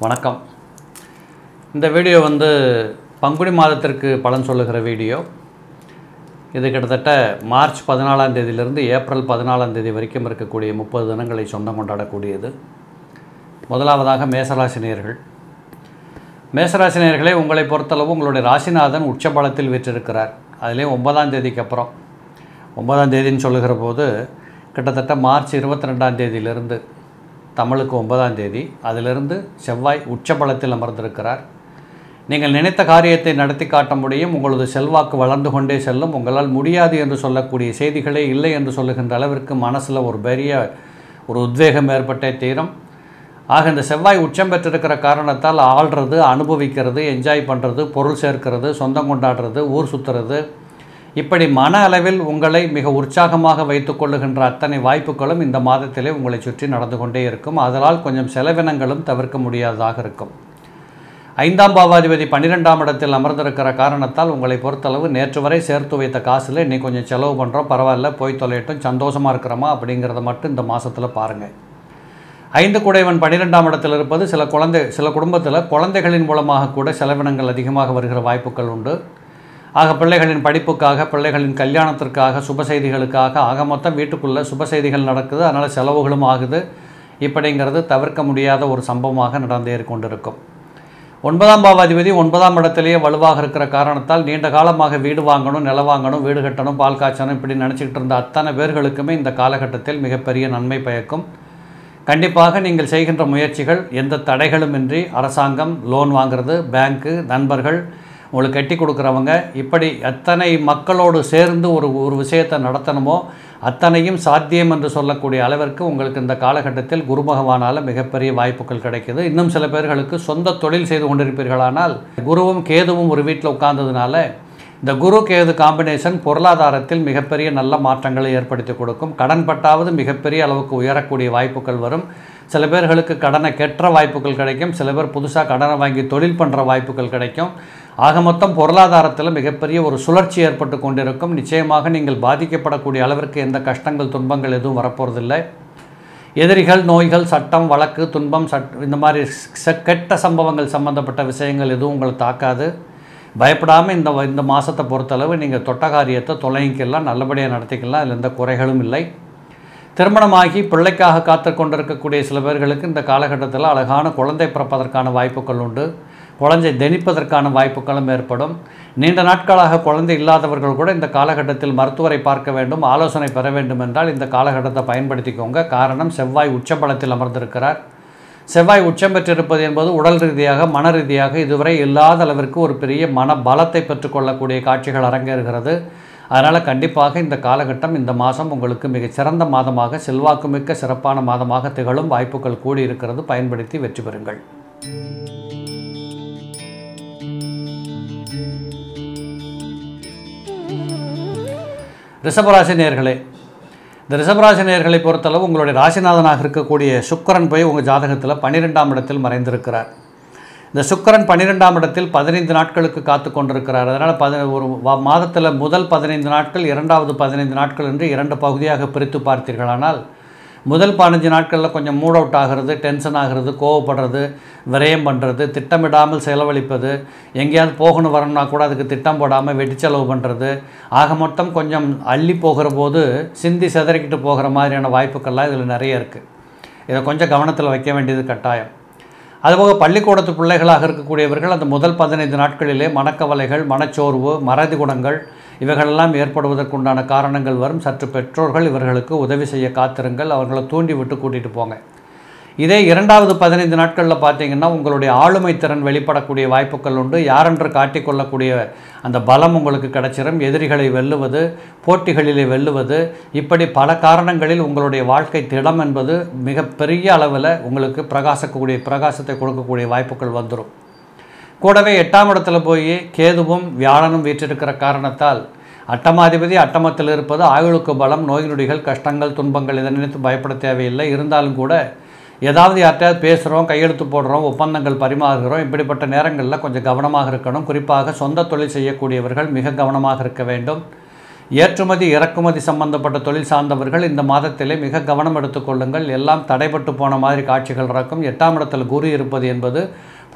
வணக்கம். இந்த வீடியோ வந்து பங்குனி மாதத்திற்கு பலன் சொல்லுகிற வீடியோ. இது கிட்டத்தட்ட மார்ச் பதினாலாம் தேதியிலிருந்து ஏப்ரல் பதினாலாம் தேதி வரைக்கும் இருக்கக்கூடிய முப்பது தினங்களை சொந்தம் கொண்டாடக்கூடியது. முதலாவதாக மேசராசினியர்கள் மேசராசினியர்களே உங்களை பொறுத்தளவு உங்களுடைய ராசிநாதன் உச்சபலத்தில் விற்றிருக்கிறார். அதிலே ஒன்பதாம் தேதிக்கு அப்புறம். ஒன்பதாம் தேதின்னு சொல்லுகிற போது கிட்டத்தட்ட மார்ச் இருபத்தி ரெண்டாம் தேதியிலிருந்து தமிழுக்கு ஒன்பதாம் தேதி. அதிலிருந்து செவ்வாய் உச்சபலத்தில் அமர்ந்திருக்கிறார். நீங்கள் நினைத்த காரியத்தை நடத்தி காட்ட முடியும். உங்களது செல்வாக்கு வளர்ந்து கொண்டே செல்லும். உங்களால் முடியாது என்று சொல்லக்கூடிய செய்திகளே இல்லை என்று சொல்லுகின்ற அளவிற்கு மனசில் ஒரு பெரிய ஒரு உத்வேகம் ஏற்பட்டே தீரும். ஆக இந்த செவ்வாய் உச்சம் பெற்றிருக்கிற காரணத்தால் ஆள்றது அனுபவிக்கிறது என்ஜாய் பண்ணுறது பொருள் சேர்க்கிறது சொந்தம் கொண்டாடுறது ஊர் சுற்றுறது இப்படி மன அளவில் உங்களை மிக உற்சாகமாக வைத்துக் கொள்ளுகின்ற அத்தனை வாய்ப்புகளும் இந்த மாதத்திலே உங்களை சுற்றி நடந்து கொண்டே இருக்கும். அதனால் கொஞ்சம் செலவினங்களும் தவிர்க்க முடியாததாக இருக்கும். ஐந்தாம் பாவாதிபதி பன்னிரெண்டாம் இடத்தில் அமர்ந்திருக்கிற காரணத்தால் உங்களை பொறுத்தளவு நேற்று வரை சேர்த்து வைத்த காசில் இன்னைக்கு கொஞ்சம் செலவு பண்ணுறோம் பரவாயில்ல போய் தொலையட்டும். சந்தோஷமாக இருக்கிறோமா அப்படிங்கிறத மட்டும் இந்த மாதத்தில் பாருங்கள் ஐந்து குடைவன் பன்னிரெண்டாம் இடத்தில் இருப்பது சில குழந்தை சில குடும்பத்தில் குழந்தைகளின் மூலமாக கூட செலவினங்கள் அதிகமாக வருகிற வாய்ப்புகள் உண்டு. ஆக பிள்ளைகளின் படிப்புக்காக பிள்ளைகளின் கல்யாணத்திற்காக சுப செய்திகளுக்காக ஆக மொத்தம் வீட்டுக்குள்ளே சுப செய்திகள் நடக்குது. அதனால் செலவுகளும் ஆகுது. இப்படிங்கிறது தவிர்க்க முடியாத ஒரு சம்பவமாக நடந்தே கொண்டிருக்கும் ஒன்பதாம் பாவாதிபதி ஒன்பதாம் இடத்திலேயே வலுவாக இருக்கிற காரணத்தால் நீண்ட காலமாக வீடு வாங்கணும் நில வாங்கணும் வீடு கட்டணும் பால் காய்ச்சணும் இப்படி நினச்சிக்கிட்டு இருந்த அத்தனை பேர்களுக்குமே இந்த காலகட்டத்தில் மிகப்பெரிய நன்மை பயக்கும். கண்டிப்பாக நீங்கள் செய்கின்ற முயற்சிகள் எந்த தடைகளுமின்றி அரசாங்கம் லோன் வாங்குறது பேங்க்கு நண்பர்கள் உங்களுக்கு கட்டி கொடுக்குறவங்க இப்படி எத்தனை மக்களோடு சேர்ந்து ஒரு ஒரு விஷயத்தை நடத்தணுமோ அத்தனையும் சாத்தியம் என்று சொல்லக்கூடிய அளவிற்கு உங்களுக்கு இந்த காலகட்டத்தில் குரு பகவானால் மிகப்பெரிய வாய்ப்புகள் கிடைக்கிது. இன்னும் சில பேர்களுக்கு சொந்த தொழில் செய்து கொண்டிருப்பீர்களானால் குருவும் கேதுவும் ஒரு வீட்டில் உட்கார்ந்ததுனால இந்த குரு கேது காம்பினேஷன் பொருளாதாரத்தில் மிகப்பெரிய நல்ல மாற்றங்களை ஏற்படுத்தி கொடுக்கும். கடன் பட்டாவது மிகப்பெரிய அளவுக்கு உயரக்கூடிய வாய்ப்புகள் வரும். சில பேர்களுக்கு கடனை கெட்ட வாய்ப்புகள் கிடைக்கும். சில பேர் புதுசாக கடனை வாங்கி தொழில் பண்ணுற வாய்ப்புகள் கிடைக்கும். ஆக மொத்தம் பொருளாதாரத்தில் மிகப்பெரிய ஒரு சுழற்சி ஏற்பட்டு கொண்டிருக்கும். நிச்சயமாக நீங்கள் பாதிக்கப்படக்கூடிய அளவிற்கு எந்த கஷ்டங்கள் துன்பங்கள் எதுவும் வரப்போகிறதில்லை எதிரிகள் நோய்கள் சட்டம் வழக்கு துன்பம் சட் இந்த மாதிரி கெட்ட சம்பவங்கள் சம்பந்தப்பட்ட விஷயங்கள் எதுவும் உங்களை தாக்காது. பயப்படாமல் இந்த இந்த மாதத்தை பொறுத்தளவு நீங்கள் தொட்ட காரியத்தை தொலைங்கிக்கலாம் நல்லபடியாக நடத்திக்கலாம். அதில் எந்த குறைகளும் இல்லை. திருமணமாகி பிள்ளைக்காக காத்து கொண்டிருக்கக்கூடிய சில பேர்களுக்கு இந்த காலகட்டத்தில் அழகான குழந்தை பிறப்பதற்கான வாய்ப்புகள் உண்டு. குழந்தை ஜனிப்பதற்கான வாய்ப்புகளும் ஏற்படும். நீண்ட நாட்களாக குழந்தை இல்லாதவர்கள் கூட இந்த காலகட்டத்தில் மருத்துவரை பார்க்க வேண்டும் ஆலோசனை பெற வேண்டும் என்றால் இந்த காலகட்டத்தை பயன்படுத்திக்கோங்க. காரணம் செவ்வாய் உச்சபலத்தில் அமர்ந்திருக்கிறார். செவ்வாய் உச்சம் பெற்றிருப்பது என்பது உடல் ரீதியாக மன ரீதியாக இதுவரை இல்லாத அளவிற்கு ஒரு பெரிய மன பலத்தை பெற்றுக்கொள்ளக்கூடிய காட்சிகள் அரங்கேறுகிறது. அதனால் கண்டிப்பாக இந்த காலகட்டம் இந்த மாதம் உங்களுக்கு மிகச் சிறந்த மாதமாக செல்வாக்குமிக்க சிறப்பான மாதமாக திகழும் வாய்ப்புகள் கூடி இருக்கிறது பயன்படுத்தி வெற்றி பெறுங்கள். ரிஷபராசி நேர்களே இந்த ரிஷபராசி நேர்களை பொறுத்தளவு உங்களுடைய ராசிநாதனாக இருக்கக்கூடிய சுக்கரன் போய் உங்கள் ஜாதகத்தில் பன்னிரெண்டாம் இடத்தில் மறைந்திருக்கிறார். இந்த சுக்கரன் பன்னிரெண்டாம் இடத்தில் பதினைந்து நாட்களுக்கு காத்து கொண்டிருக்கிறார். அதனால் பதி ஒரு மாதத்தில் முதல் பதினைந்து நாட்கள் இரண்டாவது பதினைந்து நாட்கள் என்று இரண்டு பகுதியாக பிரித்து பார்த்தீர்களானால் முதல் பதினஞ்சு நாட்களில் கொஞ்சம் மூட் அவுட் ஆகிறது டென்ஷன் ஆகிறது கோவப்படுறது விரயம் பண்ணுறது திட்டமிடாமல் செலவழிப்பது எங்கேயாவது போகணும் வரணும்னா கூட அதுக்கு திட்டம் போடாமல் வெட்டி செலவு பண்ணுறது ஆக மொத்தம் கொஞ்சம் அள்ளி போகிற போது சிந்தி சிதறிக்கிட்டு போகிற மாதிரியான வாய்ப்புக்கள்லாம் இதில் நிறைய இருக்குது இதை கொஞ்சம் கவனத்தில் வைக்க வேண்டியது கட்டாயம். அதுபோக பள்ளிக்கூடத்து பிள்ளைகளாக இருக்கக்கூடியவர்கள் அந்த முதல் பதினைந்து நாட்களிலே மனக்கவலைகள் மனச்சோர்வு மறதி குணங்கள் இவைகளெல்லாம் ஏற்படுவதற்குண்டான காரணங்கள் வரும். சற்று பெற்றோர்கள் இவர்களுக்கு உதவி செய்ய காத்திருங்கள். அவர்களை தூண்டி விட்டு கூட்டிகிட்டு போங்க. இதே இரண்டாவது பதினைந்து நாட்களில் பார்த்தீங்கன்னா உங்களுடைய ஆளுமை திறன் வெளிப்படக்கூடிய வாய்ப்புகள் உண்டு. யாரென்று காட்டிக்கொள்ளக்கூடிய அந்த பலம் உங்களுக்கு கிடைச்சிடும் எதிரிகளை வெல்லுவது போட்டிகளிலே வெல்லுவது இப்படி பல காரணங்களில் உங்களுடைய வாழ்க்கை திடம் என்பது மிகப்பெரிய அளவில் உங்களுக்கு பிரகாசக்கூடிய பிரகாசத்தை கொடுக்கக்கூடிய வாய்ப்புகள் வந்துடும் கூடவே எட்டாம் இடத்துல போய் கேதுவும் வியாழனும் வீற்றிருக்கிற காரணத்தால் அட்டமாதிபதி அட்டமத்தில் இருப்பது ஆயுளுக்கு பலம் நோய் நொடிகள் கஷ்டங்கள் துன்பங்கள் இதை நினைத்து பயப்பட தேவையில்லை. இருந்தாலும் கூட ஏதாவது யார்கிட்டயாவது பேசுகிறோம் கையெழுத்து போடுறோம் ஒப்பந்தங்கள் பரிமாறுகிறோம் இப்படிப்பட்ட நேரங்களில் கொஞ்சம் கவனமாக இருக்கணும். குறிப்பாக சொந்த தொழில் செய்யக்கூடியவர்கள் மிக கவனமாக இருக்க வேண்டும். ஏற்றுமதி இறக்குமதி சம்பந்தப்பட்ட தொழில் சார்ந்தவர்கள் இந்த மாதத்திலே மிக கவனம் எடுத்துக்கொள்ளுங்கள் எல்லாம் தடைப்பட்டு போன மாதிரி காட்சிகள் இருக்கும் எட்டாம் இடத்தில் குரு இருப்பது என்பது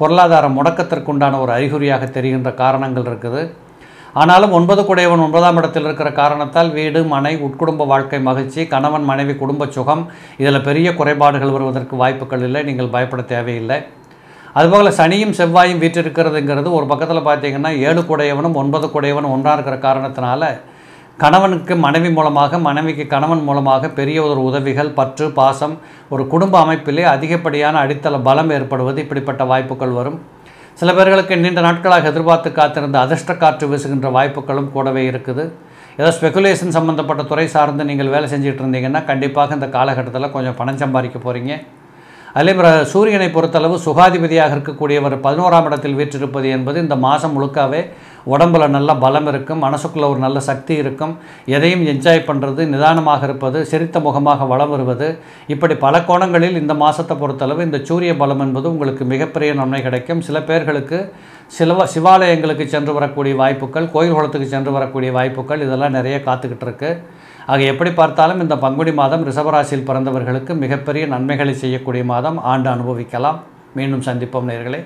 பொருளாதார முடக்கத்திற்குண்டான ஒரு அறிகுறியாக தெரிகின்ற காரணங்கள் இருக்குது. ஆனாலும் ஒன்பது குடையவன் ஒன்பதாம் இடத்தில் இருக்கிற காரணத்தால் வீடு மனை உட்குடும்ப வாழ்க்கை மகிழ்ச்சி கணவன் மனைவி குடும்ப சுகம் இதில் பெரிய குறைபாடுகள் வருவதற்கு வாய்ப்புகள் இல்லை நீங்கள் பயப்பட தேவையில்லை. அதுபோல் சனியும் செவ்வாயும் வீற்றிருக்கிறதுங்கிறது ஒரு பக்கத்தில் பார்த்தீங்கன்னா ஏழு குடையவனும் ஒன்பது குடையவனும் ஒன்றாக இருக்கிற காரணத்தினால கணவனுக்கு மனைவி மூலமாக மனைவிக்கு கணவன் மூலமாக பெரிய ஒரு உதவிகள் பற்று பாசம் ஒரு குடும்ப அமைப்பிலே அதிகப்படியான அடித்தள பலம் ஏற்படுவது இப்படிப்பட்ட வாய்ப்புகள் வரும். சில பேர்களுக்கு நீண்ட நாட்களாக எதிர்பார்த்து காத்திருந்த அதிர்ஷ்ட காற்று வீசுகின்ற வாய்ப்புகளும் கூடவே இருக்குது. ஏதோ ஸ்பெகுலேஷன் சம்மந்தப்பட்ட துறை சார்ந்து நீங்கள் வேலை செஞ்சுட்டு இருந்தீங்கன்னா கண்டிப்பாக இந்த காலகட்டத்தில் கொஞ்சம் பணம் சம்பாதிக்க போகிறீங்க அதே சூரியனை பொறுத்தளவு சுகாதிபதியாக இருக்கக்கூடியவர் பதினோராம் இடத்தில் வீற்றிருப்பது என்பது இந்த மாதம் முழுக்காவே உடம்புல நல்ல பலம் இருக்கும் மனசுக்குள்ளே ஒரு நல்ல சக்தி இருக்கும் எதையும் என்ஜாய் பண்ணுறது நிதானமாக இருப்பது சிரித்த முகமாக வளம் வருவது. இப்படி பல கோணங்களில் இந்த மாதத்தை பொறுத்தளவு இந்த சூரிய பலம் என்பது உங்களுக்கு மிகப்பெரிய நன்மை கிடைக்கும். சில பேர்களுக்கு சில சிவாலயங்களுக்கு சென்று வரக்கூடிய வாய்ப்புகள் கோயில் குளத்துக்கு சென்று வரக்கூடிய வாய்ப்புகள் இதெல்லாம் நிறைய காத்துக்கிட்டு இருக்குது ஆக எப்படி பார்த்தாலும் இந்த பங்குனி மாதம் ரிஷபராசியில் பிறந்தவர்களுக்கு மிகப்பெரிய நன்மைகளை செய்யக்கூடிய மாதம் ஆண்டு அனுபவிக்கலாம். மீண்டும் சந்திப்போம் நேர்களே.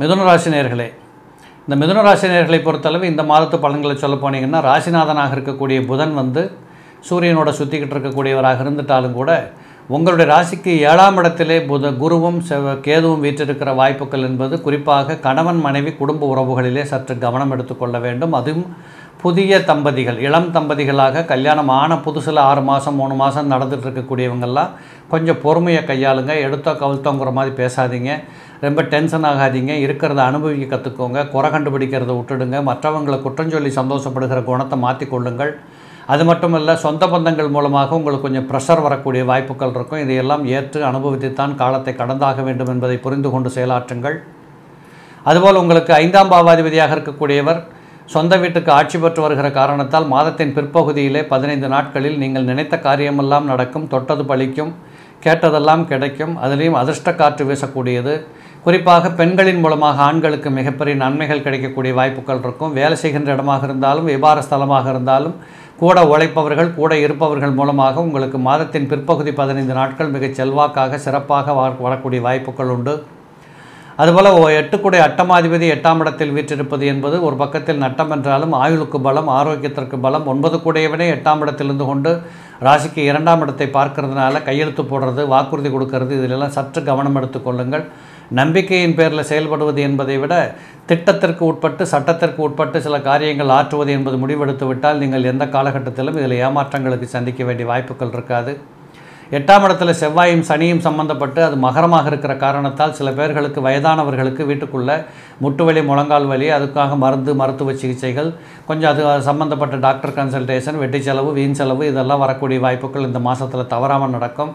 மிதுன ராசி நேர்களே இந்த மிதுன ராசி நேயர்களை பொறுத்தளவு இந்த மாதத்து பலன்களை சொல்ல போனீங்கன்னா ராசிநாதனாக இருக்கக்கூடிய புதன் வந்து சூரியனோட சுற்றிக்கிட்டு இருக்கக்கூடியவராக இருந்துட்டாலும் கூட உங்களுடைய ராசிக்கு ஏழாம் இடத்திலே புத குருவும் செவ கேதுவும் வீற்றிருக்கிற வாய்ப்புகள் என்பது குறிப்பாக கணவன் மனைவி குடும்ப உறவுகளிலே சற்று கவனம் எடுத்துக்கொள்ள வேண்டும். அதுவும் புதிய தம்பதிகள் இளம் தம்பதிகளாக கல்யாணம் ஆன புதுசில் ஆறு மாதம் மூணு மாதம் நடந்துகிட்டு இருக்கக்கூடியவங்கெல்லாம் கொஞ்சம் பொறுமையை கையாளுங்க. எடுத்தோ கவிழ்த்தோங்கிற மாதிரி பேசாதீங்க. ரொம்ப டென்ஷன் ஆகாதீங்க. இருக்கிறத அனுபவிக்க கற்றுக்கோங்க குறை கண்டுபிடிக்கிறத விட்டுடுங்க. மற்றவங்களை குற்றஞ்சொல்லி சந்தோஷப்படுகிற குணத்தை மாற்றிக்கொள்ளுங்கள் அது மட்டும் இல்லை சொந்த பந்தங்கள் மூலமாக உங்களுக்கு கொஞ்சம் ப்ரெஷர் வரக்கூடிய வாய்ப்புகள் இருக்கும். இதையெல்லாம் ஏற்று அனுபவித்துத்தான் காலத்தை கடந்தாக வேண்டும் என்பதை புரிந்து கொண்டு செயலாற்றுங்கள். அதுபோல் உங்களுக்கு ஐந்தாம் பாவாதிபதியாக இருக்கக்கூடியவர் சொந்த வீட்டுக்கு ஆட்சி பெற்று வருகிற காரணத்தால் மாதத்தின் பிற்பகுதியிலே பதினைந்து நாட்களில் நீங்கள் நினைத்த காரியமெல்லாம் நடக்கும் தொட்டது பழிக்கும் கேட்டதெல்லாம் கிடைக்கும் அதுலேயும் அதிர்ஷ்ட காற்று வீசக்கூடியது. குறிப்பாக பெண்களின் மூலமாக ஆண்களுக்கு மிகப்பெரிய நன்மைகள் கிடைக்கக்கூடிய வாய்ப்புகள் இருக்கும். வேலை செய்கின்ற இடமாக இருந்தாலும் விபார ஸ்தலமாக இருந்தாலும் கூட உழைப்பவர்கள் கூட இருப்பவர்கள் மூலமாக உங்களுக்கு மாதத்தின் பிற்பகுதி பதினைந்து நாட்கள் மிகச் செல்வாக்காக சிறப்பாக வர- வரக்கூடிய வாய்ப்புகள் உண்டு. அதுபோல் ஓ- எட்டுக்குடைய அட்டமாதிபதி எட்டாம் இடத்தில் வீற்றிருப்பது என்பது ஒரு பக்கத்தில் நட்டம் என்றாலும் ஆயுளுக்கு பலம் ஆரோக்கியத்திற்கு பலம் ஒன்பது கூடையவனே எட்டாம் இடத்திலிருந்து கொண்டு ராசிக்கு இரண்டாம் இடத்தை பார்க்கறதுனால கையெழுத்து போடுறது வாக்குறுதி கொடுக்கறது இதிலெல்லாம் சற்று கவனம் எடுத்துக்கொள்ளுங்கள் நம்பிக்கையின் பேரில் செயல்படுவது என்பதை விட திட்டத்திற்கு உட்பட்டு சட்டத்திற்கு உட்பட்டு சில காரியங்கள் ஆற்றுவது என்பது முடிவெடுத்து விட்டால் நீங்கள் எந்த காலகட்டத்திலும் இதில் ஏமாற்றங்களுக்கு சந்திக்க வேண்டிய வாய்ப்புகள் இருக்காது. எட்டாம் இடத்துல செவ்வாயும் சனியும் சம்பந்தப்பட்டு அது மகரமாக இருக்கிற காரணத்தால் சில பேர்களுக்கு வயதானவர்களுக்கு வீட்டுக்குள்ளே முட்டு வலி முழங்கால் வலி அதுக்காக மருந்து மருத்துவ சிகிச்சைகள் கொஞ்சம் அது சம்மந்தப்பட்ட டாக்டர் கன்சல்டேஷன் வெட்டி செலவு வீண் செலவு இதெல்லாம் வரக்கூடிய வாய்ப்புகள் இந்த மாதத்தில் தவறாமல் நடக்கும்.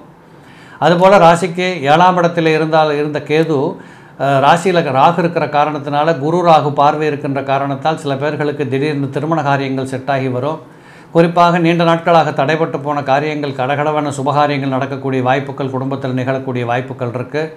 அதுபோல் ராசிக்கு ஏழாம் இடத்தில் இருந்தால் இருந்த கேது ராசியில் ராகு இருக்கிற காரணத்தினால குரு ராகு பார்வை இருக்கின்ற காரணத்தால் சில பேர்களுக்கு திடீர்னு திருமண காரியங்கள் செட்டாகி வரும். குறிப்பாக நீண்ட நாட்களாக தடைப்பட்டு போன காரியங்கள் கடகடவன சுபகாரியங்கள் நடக்கக்கூடிய வாய்ப்புகள் குடும்பத்தில் நிகழக்கூடிய வாய்ப்புகள் இருக்குது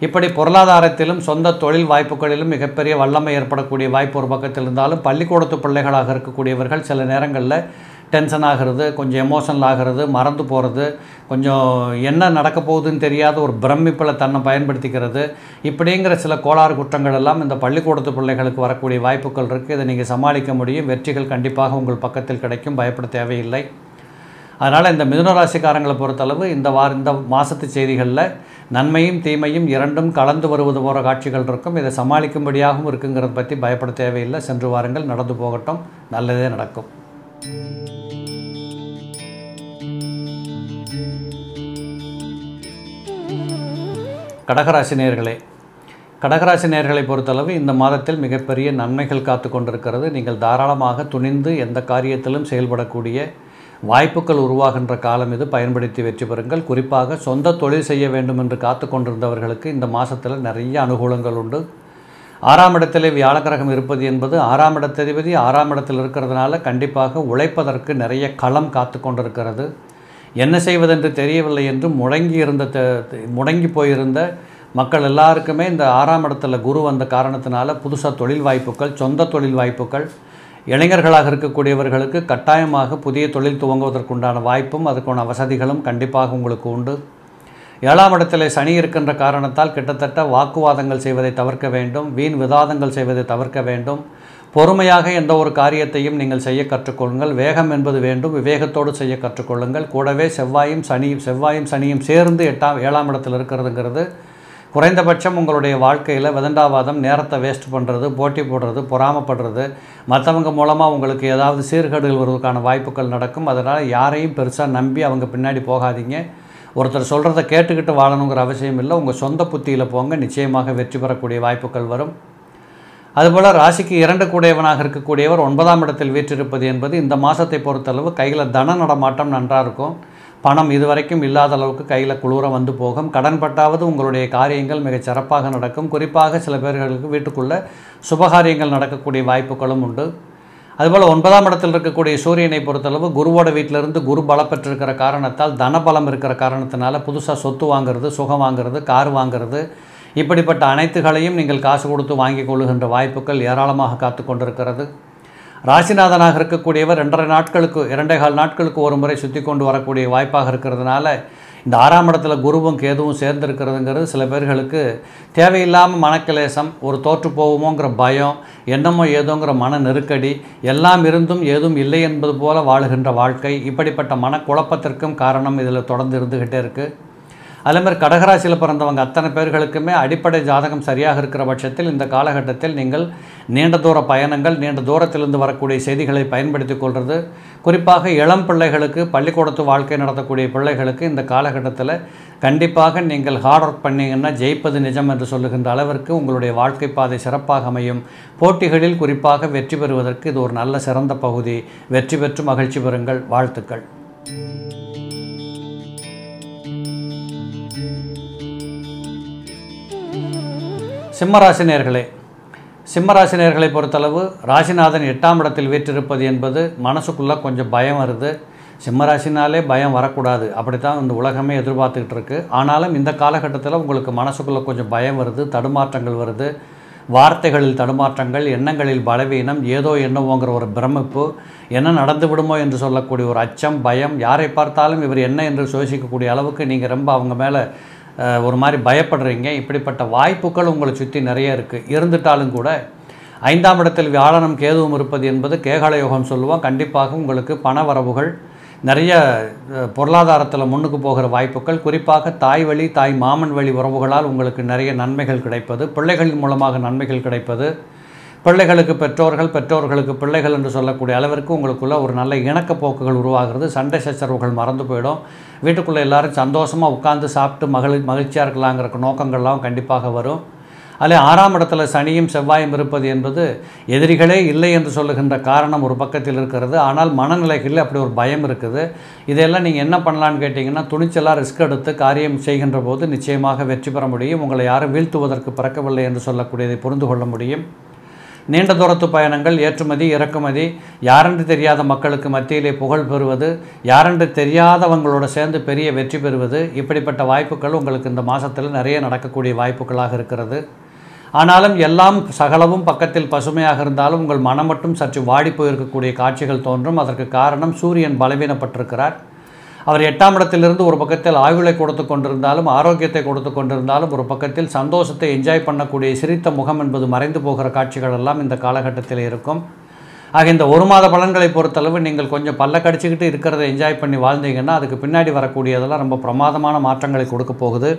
இப்படி பொருளாதாரத்திலும் சொந்த தொழில் வாய்ப்புகளிலும் மிகப்பெரிய வல்லமை ஏற்படக்கூடிய வாய்ப்பு ஒரு பக்கத்தில் இருந்தாலும் பள்ளிக்கூடத்து பிள்ளைகளாக இருக்கக்கூடியவர்கள் சில நேரங்களில் டென்ஷன் ஆகிறது கொஞ்சம் எமோஷனல் ஆகிறது மறந்து போகிறது கொஞ்சம் என்ன நடக்க போகுதுன்னு தெரியாத ஒரு பிரமிப்பில் தன்னை பயன்படுத்திக்கிறது. இப்படிங்கிற சில கோளாறு குற்றங்கள் எல்லாம் இந்த பள்ளிக்கூடத்து பிள்ளைகளுக்கு வரக்கூடிய வாய்ப்புகள் இருக்குது இதை நீங்கள் சமாளிக்க முடியும். வெற்றிகள் கண்டிப்பாக உங்கள் பக்கத்தில் கிடைக்கும். பயப்பட தேவையில்லை. அதனால் இந்த மிதுனராசிக்காரங்களை பொறுத்தளவு இந்த வார இந்த மாதத்து செய்திகளில் நன்மையும் தீமையும் இரண்டும் கலந்து வருவது போகிற காட்சிகள் இருக்கும். இதை சமாளிக்கும்படியாகவும் இருக்குங்கிறத பற்றி பயப்பட தேவையில்லை. சென்று வாருங்கள். நடந்து போகட்டும். நல்லதே நடக்கும். கடகராசி நேயர்களே கடகராசி நேர்களை பொறுத்தளவு இந்த மாதத்தில் மிகப்பெரிய நன்மைகள் காத்து கொண்டிருக்கிறது. நீங்கள் தாராளமாக துணிந்து எந்த காரியத்திலும் செயல்படக்கூடிய வாய்ப்புகள் உருவாகின்ற காலம் இது. பயன்படுத்தி வெற்றி பெறுங்கள். குறிப்பாக சொந்த தொழில் செய்ய வேண்டும் என்று காத்து கொண்டிருந்தவர்களுக்கு இந்த மாதத்தில் நிறைய அனுகூலங்கள் உண்டு. ஆறாம் இடத்திலே வியாழக்கிரகம் இருப்பது என்பது ஆறாம் இடத்ததிபதி ஆறாம் இடத்தில் இருக்கிறதுனால கண்டிப்பாக உழைப்பதற்கு நிறைய களம் காத்து கொண்டிருக்கிறது. என்ன செய்வதென்று தெரியவில்லை என்று முடங்கி இருந்த த- முடங்கி போயிருந்த மக்கள் எல்லாருக்குமே இந்த ஆறாம் இடத்துல குரு வந்த காரணத்தினால புதுசாக தொழில் வாய்ப்புகள் சொந்த தொழில் வாய்ப்புகள் இளைஞர்களாக இருக்கக்கூடியவர்களுக்கு கட்டாயமாக புதிய தொழில் துவங்குவதற்குண்டான வாய்ப்பும் அதுக்கான வசதிகளும் கண்டிப்பாக உங்களுக்கு உண்டு. ஏழாம் இடத்தில் சனி இருக்கின்ற காரணத்தால் கிட்டத்தட்ட வாக்குவாதங்கள் செய்வதை தவிர்க்க வேண்டும் வீண் விவாதங்கள் செய்வதை தவிர்க்க வேண்டும். பொறுமையாக எந்த ஒரு காரியத்தையும் நீங்கள் செய்ய கற்றுக்கொள்ளுங்கள். வேகம் என்பது வேண்டும். விவேகத்தோடு செய்ய கற்றுக்கொள்ளுங்கள். கூடவே செவ்வாயும் சனியும் செவ்வாயும் சனியும் சேர்ந்து எட்டாம் ஏழாம் இடத்தில் இருக்கிறதுங்கிறது. குறைந்தபட்சம் உங்களுடைய வாழ்க்கையில் விதண்டாவாதம் நேரத்தை வேஸ்ட் பண்ணுறது போட்டி போடுறது பொறாமப்படுறது. மற்றவங்க மூலமாக உங்களுக்கு ஏதாவது சீர்கேடுகள் வருவதற்கான வாய்ப்புகள் நடக்கும். அதனால் யாரையும் பெருசாக நம்பி அவங்க பின்னாடி போகாதீங்க. ஒருத்தர் சொல்கிறத கேட்டுக்கிட்டு வாழணுங்கிற அவசியம் இல்லை. உங்கள் சொந்த புத்தியில் போங்க. நிச்சயமாக வெற்றி பெறக்கூடிய வாய்ப்புகள் வரும். அதுபோல் ராசிக்கு இரண்டு கூடையவனாக இருக்கக்கூடியவர் ஒன்பதாம் இடத்தில் வீற்றிருப்பது என்பது இந்த மாதத்தை பொறுத்தளவு கையில் தன நடமாட்டம் நன்றாக இருக்கும். பணம் இதுவரைக்கும் இல்லாத அளவுக்கு கையில் குளிர வந்து போகும். கடன்பட்டாவது உங்களுடைய காரியங்கள் மிகச் சிறப்பாக நடக்கும். குறிப்பாக சில பேர்களுக்கு வீட்டுக்குள்ளே சுபகாரியங்கள் நடக்கக்கூடிய வாய்ப்புகளும் உண்டு. அதுபோல் ஒன்பதாம் இடத்தில் இருக்கக்கூடிய சூரியனை பொறுத்தளவு குருவோட வீட்டிலிருந்து குரு பலம் பெற்றிருக்கிற காரணத்தால் தனபலம் இருக்கிற காரணத்தினால புதுசாக சொத்து வாங்குறது சுகம் வாங்குறது கார் வாங்குறது. இப்படிப்பட்ட அனைத்துகளையும் நீங்கள் காசு கொடுத்து வாங்கி கொள்ளுகின்ற வாய்ப்புகள் ஏராளமாக காத்து கொண்டிருக்கிறது. ராசிநாதனாக இருக்கக்கூடியவர் ரெண்டரை நாட்களுக்கு இரண்டே கால் நாட்களுக்கு ஒரு முறை சுற்றி கொண்டு வரக்கூடிய வாய்ப்பாக இருக்கிறதுனால இந்த ஆறாம் இடத்துல குருவும் கேதுவும் சேர்ந்திருக்கிறதுங்கிறது சில பேர்களுக்கு தேவையில்லாமல் மனக்கிலேசம் ஒரு தோற்று போவோமோங்கிற பயம் என்னமோ ஏதோங்கிற மன நெருக்கடி எல்லாம் இருந்தும் ஏதும் இல்லை என்பது போல வாழுகின்ற வாழ்க்கை. இப்படிப்பட்ட மனக்குழப்பத்திற்கும் காரணம் இதில் தொடர்ந்து இருந்துக்கிட்டே இருக்குது அதே மாதிரி கடகராசியில் பிறந்தவங்க அத்தனை பேர்களுக்குமே அடிப்படை ஜாதகம் சரியாக இருக்கிற பட்சத்தில் இந்த காலகட்டத்தில் நீங்கள் நீண்ட தூர பயணங்கள் நீண்ட தூரத்திலிருந்து வரக்கூடிய செய்திகளை பயன்படுத்தி கொள்வது. குறிப்பாக இளம் பிள்ளைகளுக்கு பள்ளிக்கூடத்து வாழ்க்கை நடத்தக்கூடிய பிள்ளைகளுக்கு இந்த காலகட்டத்தில் கண்டிப்பாக நீங்கள் ஹார்ட் ஒர்க் பண்ணீங்கன்னா ஜெயிப்பது நிஜம் என்று சொல்லுகின்ற அளவிற்கு உங்களுடைய வாழ்க்கை பாதை சிறப்பாக அமையும். போட்டிகளில் குறிப்பாக வெற்றி பெறுவதற்கு இது ஒரு நல்ல சிறந்த பகுதி. வெற்றி பெற்று மகிழ்ச்சி பெறுங்கள். வாழ்த்துக்கள். சிம்மராசினியர்களே சிம்மராசினியர்களை பொறுத்தளவு ராசிநாதன் எட்டாம் இடத்தில் வீற்றிருப்பது என்பது மனசுக்குள்ளே கொஞ்சம் பயம் வருது. சிம்மராசினாலே பயம் வரக்கூடாது. அப்படி தான் இந்த உலகமே எதிர்பார்த்துக்கிட்டு இருக்கு. ஆனாலும் இந்த காலகட்டத்தில் உங்களுக்கு மனசுக்குள்ளே கொஞ்சம் பயம் வருது தடுமாற்றங்கள் வருது. வார்த்தைகளில் தடுமாற்றங்கள் எண்ணங்களில் பலவீனம் ஏதோ என்னவோங்கிற ஒரு பிரமிப்பு என்ன நடந்து விடுமோ என்று சொல்லக்கூடிய ஒரு அச்சம் பயம் யாரை பார்த்தாலும் இவர் என்ன என்று சோசிக்கக்கூடிய அளவுக்கு நீங்கள் ரொம்ப அவங்க மேலே ஒரு மாதிரி பயப்படுறீங்க. இப்படிப்பட்ட வாய்ப்புகள் உங்களை சுற்றி நிறைய இருக்குது இருந்துட்டாலும் கூட ஐந்தாம் இடத்தில் வியாழனம் கேதுவும் இருப்பது என்பது கேகால யோகம் சொல்லுவோம். கண்டிப்பாக உங்களுக்கு பண வரவுகள் நிறைய பொருளாதாரத்தில் முன்னுக்கு போகிற வாய்ப்புகள் குறிப்பாக தாய் வழி தாய் மாமன் வழி உறவுகளால் உங்களுக்கு நிறைய நன்மைகள் கிடைப்பது பிள்ளைகளின் மூலமாக நன்மைகள் கிடைப்பது பிள்ளைகளுக்கு பெற்றோர்கள் பெற்றோர்களுக்கு பிள்ளைகள் என்று சொல்லக்கூடிய அளவிற்கு உங்களுக்குள்ள ஒரு நல்ல இணக்கப் போக்குகள் உருவாகிறது. சண்டை சச்சரவுகள் மறந்து போயிடும். வீட்டுக்குள்ளே எல்லாரும் சந்தோஷமாக உட்காந்து சாப்பிட்டு மகிழ் மகிழ்ச்சியாக இருக்கலாங்கிற நோக்கங்கள்லாம் கண்டிப்பாக வரும். அதில் ஆறாம் இடத்துல சனியும் செவ்வாயும் இருப்பது என்பது எதிரிகளே இல்லை என்று சொல்லுகின்ற காரணம் ஒரு பக்கத்தில் இருக்கிறது. ஆனால் மனநிலைகளில் அப்படி ஒரு பயம் இருக்குது. இதையெல்லாம் நீங்கள் என்ன பண்ணலான்னு கேட்டிங்கன்னா துணிச்சலாக ரிஸ்க் எடுத்து காரியம் செய்கின்ற போது நிச்சயமாக வெற்றி பெற முடியும். உங்களை யாரும் வீழ்த்துவதற்கு பிறக்கவில்லை என்று சொல்லக்கூடியதை புரிந்து கொள்ள முடியும். நீண்ட தூரத்து பயணங்கள் ஏற்றுமதி இறக்குமதி யாரென்று தெரியாத மக்களுக்கு மத்தியிலே புகழ் பெறுவது யாரென்று தெரியாதவங்களோட சேர்ந்து பெரிய வெற்றி பெறுவது இப்படிப்பட்ட வாய்ப்புகள் உங்களுக்கு இந்த மாதத்தில் நிறைய நடக்கக்கூடிய வாய்ப்புகளாக இருக்கிறது. ஆனாலும் எல்லாம் சகலவும் பக்கத்தில் பசுமையாக இருந்தாலும் உங்கள் மனம் மட்டும் சற்று வாடி போயிருக்கக்கூடிய காட்சிகள் தோன்றும். அதற்கு காரணம் சூரியன் பலவீனப்பட்டிருக்கிறார். அவர் எட்டாம் இடத்திலிருந்து ஒரு பக்கத்தில் ஆயுளை கொடுத்து கொண்டிருந்தாலும் ஆரோக்கியத்தை கொடுத்து கொண்டிருந்தாலும் ஒரு பக்கத்தில் சந்தோஷத்தை என்ஜாய் பண்ணக்கூடிய சிரித்த முகம் என்பது மறைந்து போகிற காட்சிகள் எல்லாம் இந்த காலகட்டத்தில் இருக்கும். ஆக இந்த ஒரு மாத பலன்களை பொறுத்தளவு நீங்கள் கொஞ்சம் பல்ல கடிச்சிக்கிட்டு இருக்கிறத என்ஜாய் பண்ணி வாழ்ந்தீங்கன்னா அதுக்கு பின்னாடி வரக்கூடியதெல்லாம் ரொம்ப பிரமாதமான மாற்றங்களை கொடுக்க போகுது.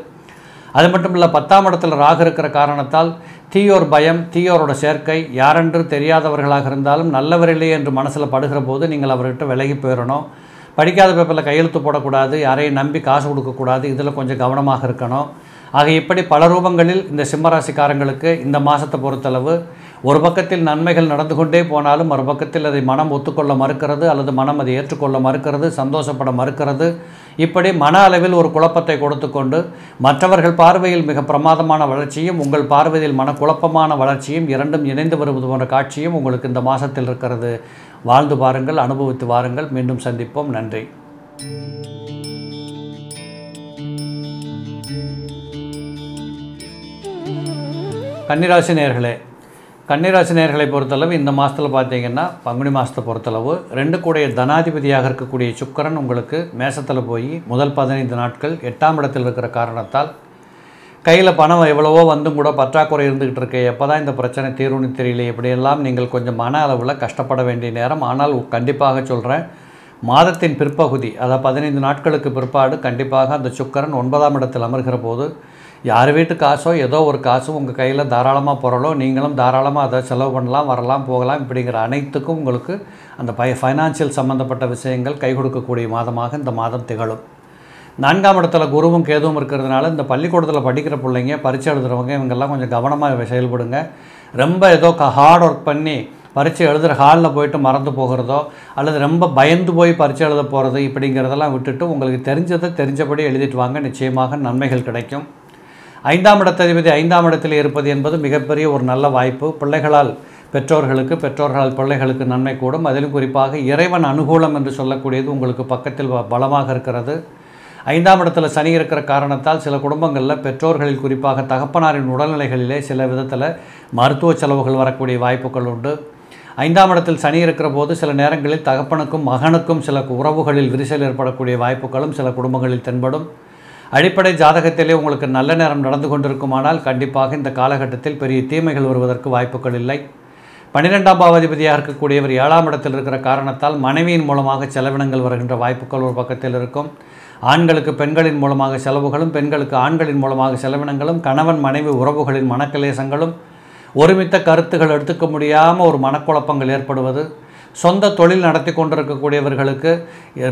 அது மட்டும் இல்லை பத்தாம் இடத்துல ராகு இருக்கிற காரணத்தால் தீயோர் பயம் தீயோரோட சேர்க்கை யாரென்று தெரியாதவர்களாக இருந்தாலும் நல்லவரில்லையே என்று மனசில் படுகிற போது நீங்கள் அவர்கிட்ட விலகி போயிடணும். படிக்காத பேப்பரில் கையெழுத்து போடக்கூடாது யாரையும் நம்பி காசு கொடுக்கக்கூடாது இதில் கொஞ்சம் கவனமாக இருக்கணும். ஆக இப்படி பல ரூபங்களில் இந்த சிம்மராசிக்காரங்களுக்கு இந்த மாதத்தை பொறுத்தளவு ஒரு பக்கத்தில் நன்மைகள் நடந்து கொண்டே போனாலும் ஒரு பக்கத்தில் அதை மனம் ஒத்துக்கொள்ள மறுக்கிறது அல்லது மனம் அதை ஏற்றுக்கொள்ள மறுக்கிறது சந்தோஷப்பட மறுக்கிறது. இப்படி மன அளவில் ஒரு குழப்பத்தை கொடுத்து கொண்டு மற்றவர்கள் பார்வையில் மிக பிரமாதமான வளர்ச்சியும் உங்கள் பார்வையில் மனக்குழப்பமான வளர்ச்சியும் இரண்டும் இணைந்து வருவது போன்ற காட்சியும் உங்களுக்கு இந்த மாதத்தில் இருக்கிறது. வாழ்ந்து பாருங்கள் அனுபவித்து வாருங்கள். மீண்டும் சந்திப்போம். நன்றி. கன்னிராசி நேர்களே கன்னிராசி நேர்களை பொறுத்தளவு இந்த மாதத்தில் பார்த்தீங்கன்னா பங்குனி மாதத்தை பொறுத்தளவு ரெண்டு கூடிய தனாதிபதியாக இருக்கக்கூடிய சுக்கரன் உங்களுக்கு மேசத்தில் போய் முதல் பதினைந்து நாட்கள் எட்டாம் இடத்தில் இருக்கிற காரணத்தால் கையில் பணம் எவ்வளவோ வந்தும் கூட பற்றாக்குறை இருந்துகிட்டு இருக்கு. எப்போ தான் இந்த பிரச்சனை தீர்வுன்னு தெரியல. இப்படியெல்லாம் நீங்கள் கொஞ்சம் மன அளவில் கஷ்டப்பட வேண்டிய நேரம். ஆனால் கண்டிப்பாக சொல்கிறேன் மாதத்தின் பிற்பகுதி அதாவது பதினைந்து நாட்களுக்கு பிற்பாடு கண்டிப்பாக அந்த சுக்கரன் ஒன்பதாம் இடத்தில் அமர்கிற போது யார் வீட்டு காசோ ஏதோ ஒரு காசோ உங்கள் கையில் தாராளமாக பொருளோ நீங்களும் தாராளமாக அதை செலவு பண்ணலாம் வரலாம் போகலாம் இப்படிங்கிற அனைத்துக்கும் உங்களுக்கு அந்த பை ஃபைனான்சியல் சம்மந்தப்பட்ட விஷயங்கள் கை கொடுக்கக்கூடிய மாதமாக இந்த மாதம் திகழும். நான்காம் இடத்துல குருவும் கேதுவும் இருக்கிறதுனால இந்த பள்ளிக்கூடத்தில் படிக்கிற பிள்ளைங்க பரீட்சை எழுதுகிறவங்க இவங்கெல்லாம் கொஞ்சம் கவனமாக செயல்படுங்க. ரொம்ப ஏதோ ஹார்ட் ஒர்க் பண்ணி பரீட்சை எழுதுகிற ஹாலில் போயிட்டு மறந்து போகிறதோ அல்லது ரொம்ப பயந்து போய் பரீட்சை எழுத போகிறது இப்படிங்கிறதெல்லாம் விட்டுட்டு உங்களுக்கு தெரிஞ்சதை தெரிஞ்சபடி எழுதிட்டு வாங்க. நிச்சயமாக நன்மைகள் கிடைக்கும். ஐந்தாம் இடத்ததிபதி ஐந்தாம் இடத்தில் இருப்பது என்பது மிகப்பெரிய ஒரு நல்ல வாய்ப்பு. பிள்ளைகளால் பெற்றோர்களுக்கு பெற்றோர்களால் பிள்ளைகளுக்கு நன்மை கூடும். அதிலும் குறிப்பாக இறைவன் அனுகூலம் என்று சொல்லக்கூடியது உங்களுக்கு பக்கத்தில் பலமாக இருக்கிறது. ஐந்தாம் இடத்துல சனி இருக்கிற காரணத்தால் சில குடும்பங்களில் பெற்றோர்களில் குறிப்பாக தகப்பனாரின் உடல்நிலைகளிலே சில விதத்தில் மருத்துவ செலவுகள் வரக்கூடிய வாய்ப்புகள் உண்டு. ஐந்தாம் இடத்தில் சனி இருக்கிற போது சில நேரங்களில் தகப்பனுக்கும் மகனுக்கும் சில உறவுகளில் விரிசல் ஏற்படக்கூடிய வாய்ப்புகளும் சில குடும்பங்களில் தென்படும். அடிப்படை ஜாதகத்திலே உங்களுக்கு நல்ல நேரம் நடந்து கொண்டிருக்குமானால் கண்டிப்பாக இந்த காலகட்டத்தில் பெரிய தீமைகள் வருவதற்கு வாய்ப்புகள் இல்லை. பன்னிரெண்டாம் பாவாதிபதியாக இருக்கக்கூடியவர் ஏழாம் இடத்தில் இருக்கிற காரணத்தால் மனைவியின் மூலமாக செலவினங்கள் வருகின்ற வாய்ப்புகள் ஒரு பக்கத்தில் இருக்கும். ஆண்களுக்கு பெண்களின் மூலமாக செலவுகளும் பெண்களுக்கு ஆண்களின் மூலமாக செலவினங்களும் கணவன் மனைவி உறவுகளின் மனக்கலேசங்களும் ஒருமித்த கருத்துகள் எடுத்துக்க முடியாமல் ஒரு மனக்குழப்பங்கள் ஏற்படுவது சொந்த தொழில் நடத்தி கொண்டிருக்கக்கூடியவர்களுக்கு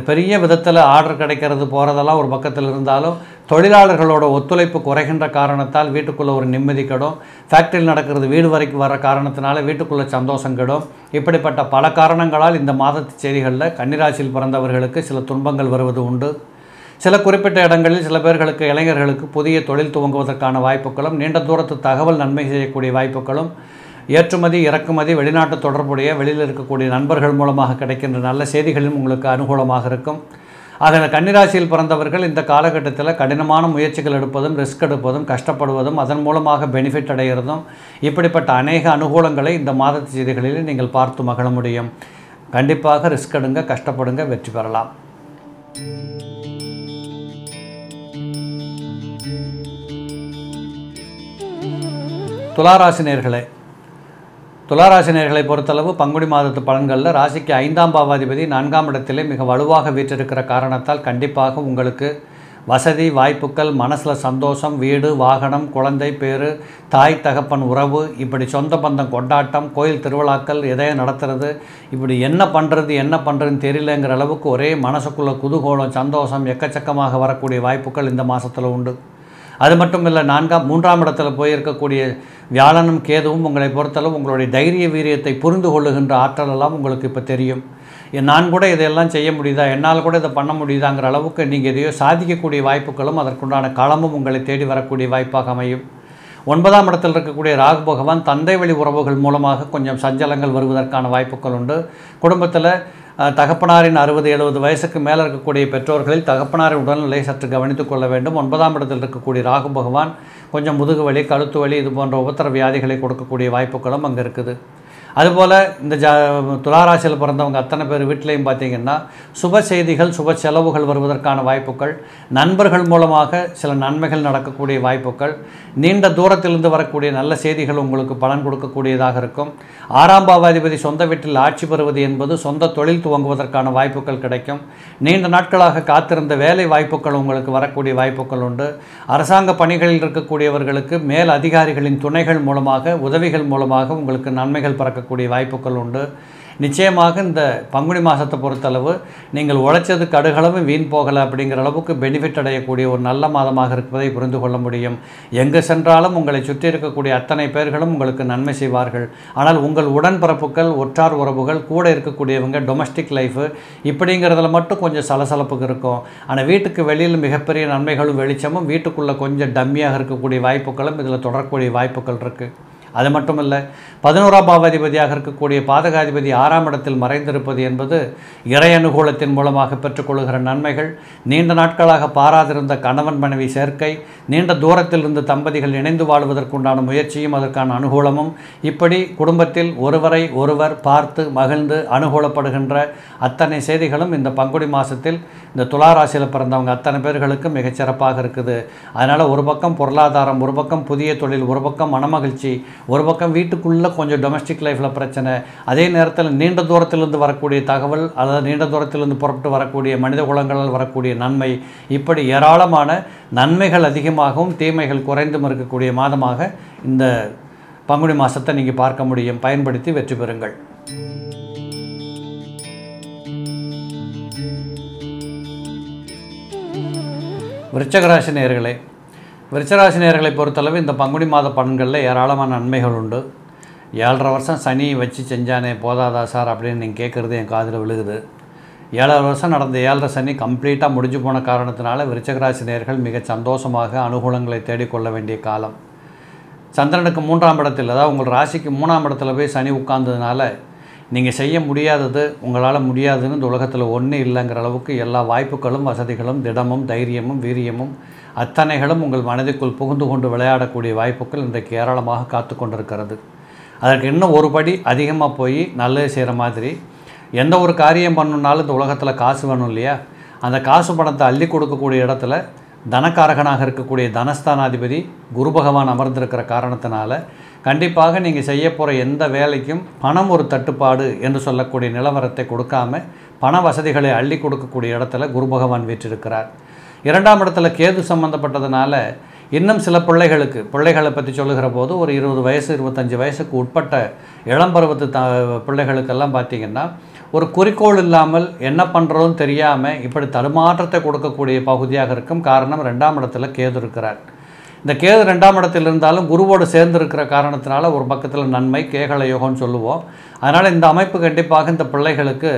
பெரிய விதத்தில் ஆர்டர் கிடைக்கிறது போகிறதெல்லாம் ஒரு பக்கத்தில் இருந்தாலும் தொழிலாளர்களோட ஒத்துழைப்பு குறைகின்ற காரணத்தால் வீட்டுக்குள்ளே ஒரு நிம்மதி கெடும் ஃபேக்ட்ரியில் நடக்கிறது வீடு வரைக்கும் வர காரணத்தினால வீட்டுக்குள்ளே சந்தோஷம் கெடும். இப்படிப்பட்ட பல காரணங்களால் இந்த மாதத்து செய்திகளில் கன்னிராசியில் பிறந்தவர்களுக்கு சில துன்பங்கள் வருவது உண்டு. சில குறிப்பிட்ட இடங்களில் சில பேர்களுக்கு இளைஞர்களுக்கு புதிய தொழில் துவங்குவதற்கான வாய்ப்புகளும் நீண்ட தூரத்து தகவல் நன்மை செய்யக்கூடிய வாய்ப்புகளும் ஏற்றுமதி இறக்குமதி வெளிநாட்டு தொடர்புடைய வெளியில் இருக்கக்கூடிய நண்பர்கள் மூலமாக கிடைக்கின்ற நல்ல செய்திகளும் உங்களுக்கு அனுகூலமாக இருக்கும். அதில் கன்னிராசியில் பிறந்தவர்கள் இந்த காலகட்டத்தில் கடினமான முயற்சிகள் எடுப்பதும் ரிஸ்க் எடுப்பதும் கஷ்டப்படுவதும் அதன் மூலமாக பெனிஃபிட் அடைகிறதும் இப்படிப்பட்ட அநேக அனுகூலங்களை இந்த மாதத்து செய்திகளில் நீங்கள் பார்த்து மகிழ முடியும். கண்டிப்பாக ரிஸ்க் எடுங்க கஷ்டப்படுங்க வெற்றி பெறலாம். துளாராசி துளாராசினியர்களை பொறுத்தளவு பங்குனி மாதத்து பலன்களில் ராசிக்கு ஐந்தாம் பாவாதிபதி நான்காம் இடத்திலே மிக வலுவாக வீற்றிருக்கிற காரணத்தால் கண்டிப்பாக உங்களுக்கு வசதி வாய்ப்புகள் மனசில் சந்தோஷம் வீடு வாகனம் குழந்தை பேர் தாய் தகப்பன் உறவு இப்படி சொந்த பந்தம் கொண்டாட்டம் கோயில் திருவிழாக்கள் எதையும் நடத்துறது இப்படி என்ன பண்ணுறது என்ன பண்ணுறதுன்னு தெரியலங்கிற அளவுக்கு ஒரே மனசுக்குள்ளே குதூகோலம் சந்தோஷம் எக்கச்சக்கமாக வரக்கூடிய வாய்ப்புகள் இந்த மாதத்தில் உண்டு. அது மட்டும் இல்லை நான்காம் மூன்றாம் இடத்துல போயிருக்கக்கூடிய வியாழனும் கேதுவும் உங்களை பொறுத்தளவு உங்களுடைய தைரிய வீரியத்தை புரிந்து கொள்ளுகின்ற ஆற்றல் எல்லாம் உங்களுக்கு இப்போ தெரியும். நான் கூட இதையெல்லாம் செய்ய முடியுதா? என்னால் கூட இதை பண்ண முடியுதாங்கிற அளவுக்கு நீங்கள் எதையோ சாதிக்கக்கூடிய வாய்ப்புகளும் அதற்குண்டான களமும் உங்களை தேடி வரக்கூடிய வாய்ப்பாக அமையும். ஒன்பதாம் இடத்தில் இருக்கக்கூடிய ராகு பகவான் தந்தை வழி உறவுகள் மூலமாக கொஞ்சம் சஞ்சலங்கள் வருவதற்கான வாய்ப்புகள் உண்டு. குடும்பத்தில் தகப்பனாரின் அறுபது எழுபது வயசுக்கு மேலே இருக்கக்கூடிய பெற்றோர்களில் தகப்பனாரின் உடல்நிலை சற்று கவனித்துக் கொள்ள வேண்டும். ஒன்பதாம் இடத்தில் இருக்கக்கூடிய ராகு பகவான் கொஞ்சம் முதுகு வலி கழுத்து வலி இது போன்ற உபத்திர வியாதிகளை கொடுக்கக்கூடிய வாய்ப்புகளும் அங்கே இருக்குது. அதுபோல் இந்த ஜா துளாராசியில் பிறந்தவங்க அத்தனை பேர் வீட்டிலையும் பார்த்தீங்கன்னா சுப செய்திகள் சுப செலவுகள் வருவதற்கான வாய்ப்புகள் நண்பர்கள் மூலமாக சில நன்மைகள் நடக்கக்கூடிய வாய்ப்புகள் நீண்ட தூரத்திலிருந்து வரக்கூடிய நல்ல செய்திகள் உங்களுக்கு பலன் கொடுக்கக்கூடியதாக இருக்கும். ஆறாம் பாவாதிபதி சொந்த வீட்டில் ஆட்சி பெறுவது என்பது சொந்த தொழில் துவங்குவதற்கான வாய்ப்புகள் கிடைக்கும். நீண்ட நாட்களாக காத்திருந்த வேலை வாய்ப்புகள் உங்களுக்கு வரக்கூடிய வாய்ப்புகள் உண்டு. அரசாங்க பணிகளில் இருக்கக்கூடியவர்களுக்கு மேல் அதிகாரிகளின் துணைகள் மூலமாக உதவிகள் மூலமாக உங்களுக்கு நன்மைகள் பிறக்கக்கூடிய வாய்ப்புகள் உண்டு. நிச்சயமாக இந்த பங்குனி மாதத்தை பொறுத்தளவு நீங்கள் உழைச்சது கடுகளவு வீண் போகலை அப்படிங்கிற அளவுக்கு பெனிஃபிட் அடையக்கூடிய ஒரு நல்ல மாதமாக இருப்பதை புரிந்து கொள்ள முடியும். எங்கு சென்றாலும் உங்களை சுற்றி இருக்கக்கூடிய அத்தனை பேர்களும் உங்களுக்கு நன்மை செய்வார்கள். ஆனால் உங்கள் உடன்பிறப்புகள் ஒற்றார் உறவுகள் கூட இருக்கக்கூடியவங்க டொமஸ்டிக் லைஃபு இப்படிங்கிறதுல மட்டும் கொஞ்சம் சலசலப்புக்கு இருக்கும். ஆனால் வீட்டுக்கு வெளியில் மிகப்பெரிய நன்மைகளும் வெளிச்சமும் வீட்டுக்குள்ளே கொஞ்சம் டம்மியாக இருக்கக்கூடிய வாய்ப்புகளும் இதில் தொடரக்கூடிய வாய்ப்புகள் இருக்குது அது மட்டும் இல்லை பதினோராம் பாவாதிபதியாக இருக்கக்கூடிய பாதகாதிபதி ஆறாம் இடத்தில் மறைந்திருப்பது என்பது இறை அனுகூலத்தின் மூலமாக பெற்றுக்கொள்கிற நன்மைகள். நீண்ட நாட்களாக பாராதிருந்த கணவன் மனைவி சேர்க்கை நீண்ட தூரத்தில் இருந்து தம்பதிகள் இணைந்து வாழ்வதற்குண்டான முயற்சியும் அதற்கான அனுகூலமும். இப்படி குடும்பத்தில் ஒருவரை ஒருவர் பார்த்து மகிழ்ந்து அனுகூலப்படுகின்ற அத்தனை செய்திகளும் இந்த பங்குனி மாதத்தில் இந்த துளாராசியில் பிறந்தவங்க அத்தனை பேர்களுக்கும் மிகச்சிறப்பாக இருக்குது. அதனால் ஒரு பக்கம் பொருளாதாரம் ஒரு பக்கம் புதிய தொழில் ஒரு பக்கம் மனமகிழ்ச்சி ஒரு பக்கம் வீட்டுக்குள்ளே கொஞ்சம் டொமஸ்டிக் லைஃப்பில் பிரச்சனை அதே நேரத்தில் நீண்ட தூரத்திலிருந்து வரக்கூடிய தகவல் அதாவது நீண்ட தூரத்திலிருந்து புறப்பட்டு வரக்கூடிய மனித குலங்களால் வரக்கூடிய நன்மை இப்படி ஏராளமான நன்மைகள் அதிகமாகவும் தீமைகள் குறைந்தும் இருக்கக்கூடிய மாதமாக இந்த பங்குனி மாதத்தை நீங்கள் பார்க்க முடியும். பயன்படுத்தி வெற்றி பெறுங்கள். விருச்சகராசி நேர்களே விருச்சராசி நேர்களை பொறுத்தளவு இந்த பங்குனி மாத பலன்களில் ஏராளமான நன்மைகள் உண்டு. ஏழரை வருஷம் சனி வச்சு செஞ்சானே போதாதா சார் அப்படின்னு நீங்கள் கேட்குறது என் காதில் விழுகுது. ஏழரை வருஷம் நடந்த ஏழரை சனி கம்ப்ளீட்டாக முடிஞ்சு போன காரணத்தினால விருச்சகராசி நேர்கள் மிக சந்தோஷமாக அனுகூலங்களை தேடிக்கொள்ள வேண்டிய காலம். சந்திரனுக்கு மூன்றாம் இடத்தில் அதாவது உங்கள் ராசிக்கு மூணாம் இடத்துல போய் சனி உட்கார்ந்ததுனால நீங்கள் செய்ய முடியாதது உங்களால் முடியாதுன்னு இந்த உலகத்தில் ஒன்றும் இல்லைங்கிற அளவுக்கு எல்லா வாய்ப்புகளும் வசதிகளும் திடமும் தைரியமும் வீரியமும் அத்தனைகளும் உங்கள் மனதிற்குள் புகுந்து கொண்டு விளையாடக்கூடிய வாய்ப்புகள் இன்றைக்கு ஏராளமாக காத்து கொண்டிருக்கிறது. அதற்கு இன்னும் ஒரு படி அதிகமாக போய் நல்லது செய்கிற மாதிரி எந்த ஒரு காரியம் பண்ணணுன்னாலும் இந்த உலகத்தில் காசு வேணும் இல்லையா? அந்த காசு பணத்தை அள்ளி கொடுக்கக்கூடிய இடத்துல தனக்காரகனாக இருக்கக்கூடிய தனஸ்தானாதிபதி குரு பகவான் அமர்ந்திருக்கிற காரணத்தினால கண்டிப்பாக நீங்கள் செய்ய போகிற எந்த வேலைக்கும் பணம் ஒரு தட்டுப்பாடு என்று சொல்லக்கூடிய நிலவரத்தை கொடுக்காம பண வசதிகளை அள்ளி கொடுக்கக்கூடிய இடத்துல குரு பகவான் வீற்றிருக்கிறார். இரண்டாம் இடத்துல கேது சம்பந்தப்பட்டதுனால இன்னும் சில பிள்ளைகளுக்கு பிள்ளைகளை பற்றி சொல்லுகிற போது ஒரு இருபது வயசு இருபத்தஞ்சி வயசுக்கு உட்பட்ட இளம் பருவத்து த பிள்ளைகளுக்கெல்லாம் பார்த்திங்கன்னா ஒரு குறிக்கோள் இல்லாமல் என்ன பண்ணுறோன்னு தெரியாமல் இப்படி தடுமாற்றத்தை கொடுக்கக்கூடிய பகுதியாக இருக்கும் காரணம் ரெண்டாம் இடத்துல கேது இருக்கிறார். இந்த கேது ரெண்டாம் இடத்தில் இருந்தாலும் குருவோடு சேர்ந்து இருக்கிற காரணத்தினால ஒரு பக்கத்தில் நன்மை கேகல யோகம்னு சொல்லுவோம். அதனால் இந்த அமைப்பு கண்டிப்பாக இந்த பிள்ளைகளுக்கு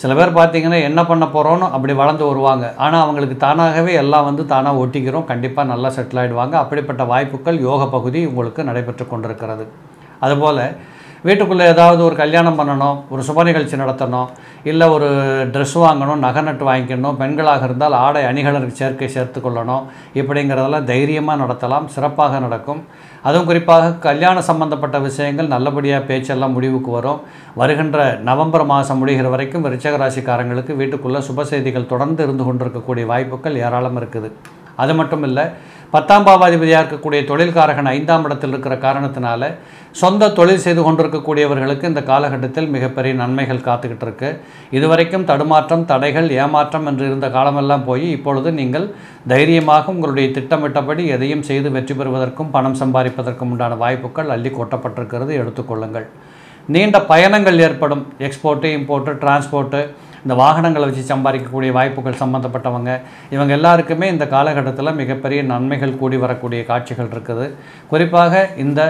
சில பேர் பார்த்திங்கன்னா என்ன பண்ண போகிறோன்னு அப்படி வளர்ந்து வருவாங்க. ஆனால் அவங்களுக்கு தானாகவே எல்லாம் வந்து தானாக ஒட்டிக்கிறோம். கண்டிப்பாக நல்லா செட்டில் ஆகிடுவாங்க அப்படிப்பட்ட வாய்ப்புகள் யோக பகுதி உங்களுக்கு நடைபெற்று கொண்டிருக்கிறது. அதுபோல் வீட்டுக்குள்ளே ஏதாவது ஒரு கல்யாணம் பண்ணணும் ஒரு சுப நிகழ்ச்சி நடத்தணும் இல்லை ஒரு ட்ரெஸ் வாங்கணும் நகை நட்டு வாங்கிக்கணும் பெண்களாக இருந்தால் ஆடை அணிகளுக்கு சேர்க்கை சேர்த்து கொள்ளணும் இப்படிங்கிறதெல்லாம் தைரியமாக நடத்தலாம் சிறப்பாக நடக்கும். அதுவும் குறிப்பாக கல்யாணம் சம்பந்தப்பட்ட விஷயங்கள் நல்லபடியாக பேச்செல்லாம் முடிவுக்கு வரும். வருகின்ற நவம்பர் மாதம் முடிகிற வரைக்கும் ரிச்சகராசிக்காரங்களுக்கு வீட்டுக்குள்ளே சுப செய்திகள் தொடர்ந்து இருந்து கொண்டிருக்கக்கூடிய வாய்ப்புகள் ஏராளம் இருக்குது. அது மட்டும் இல்லை பத்தாம் பாவாதிபதியாக இருக்கக்கூடிய தொழில்காரகன் ஐந்தாம் இடத்தில் இருக்கிற காரணத்தினால சொந்த தொழில் செய்து கொண்டிருக்கக்கூடியவர்களுக்கு இந்த காலகட்டத்தில் மிகப்பெரிய நன்மைகள் காத்துக்கிட்டு இருக்கு. இதுவரைக்கும் தடுமாற்றம் தடைகள் ஏமாற்றம் என்று இருந்த காலமெல்லாம் போய் இப்பொழுது நீங்கள் தைரியமாக உங்களுடைய திட்டமிட்டபடி எதையும் செய்து வெற்றி பெறுவதற்கும் பணம் சம்பாதிப்பதற்கும் உண்டான வாய்ப்புகள் அள்ளி கொட்டப்பட்டிருக்கிறது. எடுத்துக்கொள்ளுங்கள் நீண்ட பயணங்கள் ஏற்படும். எக்ஸ்போர்ட்டு இம்போர்ட்டு டிரான்ஸ்போர்ட்டு இந்த வாகனங்களை வச்சு சம்பாதிக்கக்கூடிய வாய்ப்புகள் சம்மந்தப்பட்டவங்க இவங்க எல்லாருக்குமே இந்த காலகட்டத்தில் மிகப்பெரிய நன்மைகள் கூடி வரக்கூடிய காட்சிகள் இருக்குது. குறிப்பாக இந்த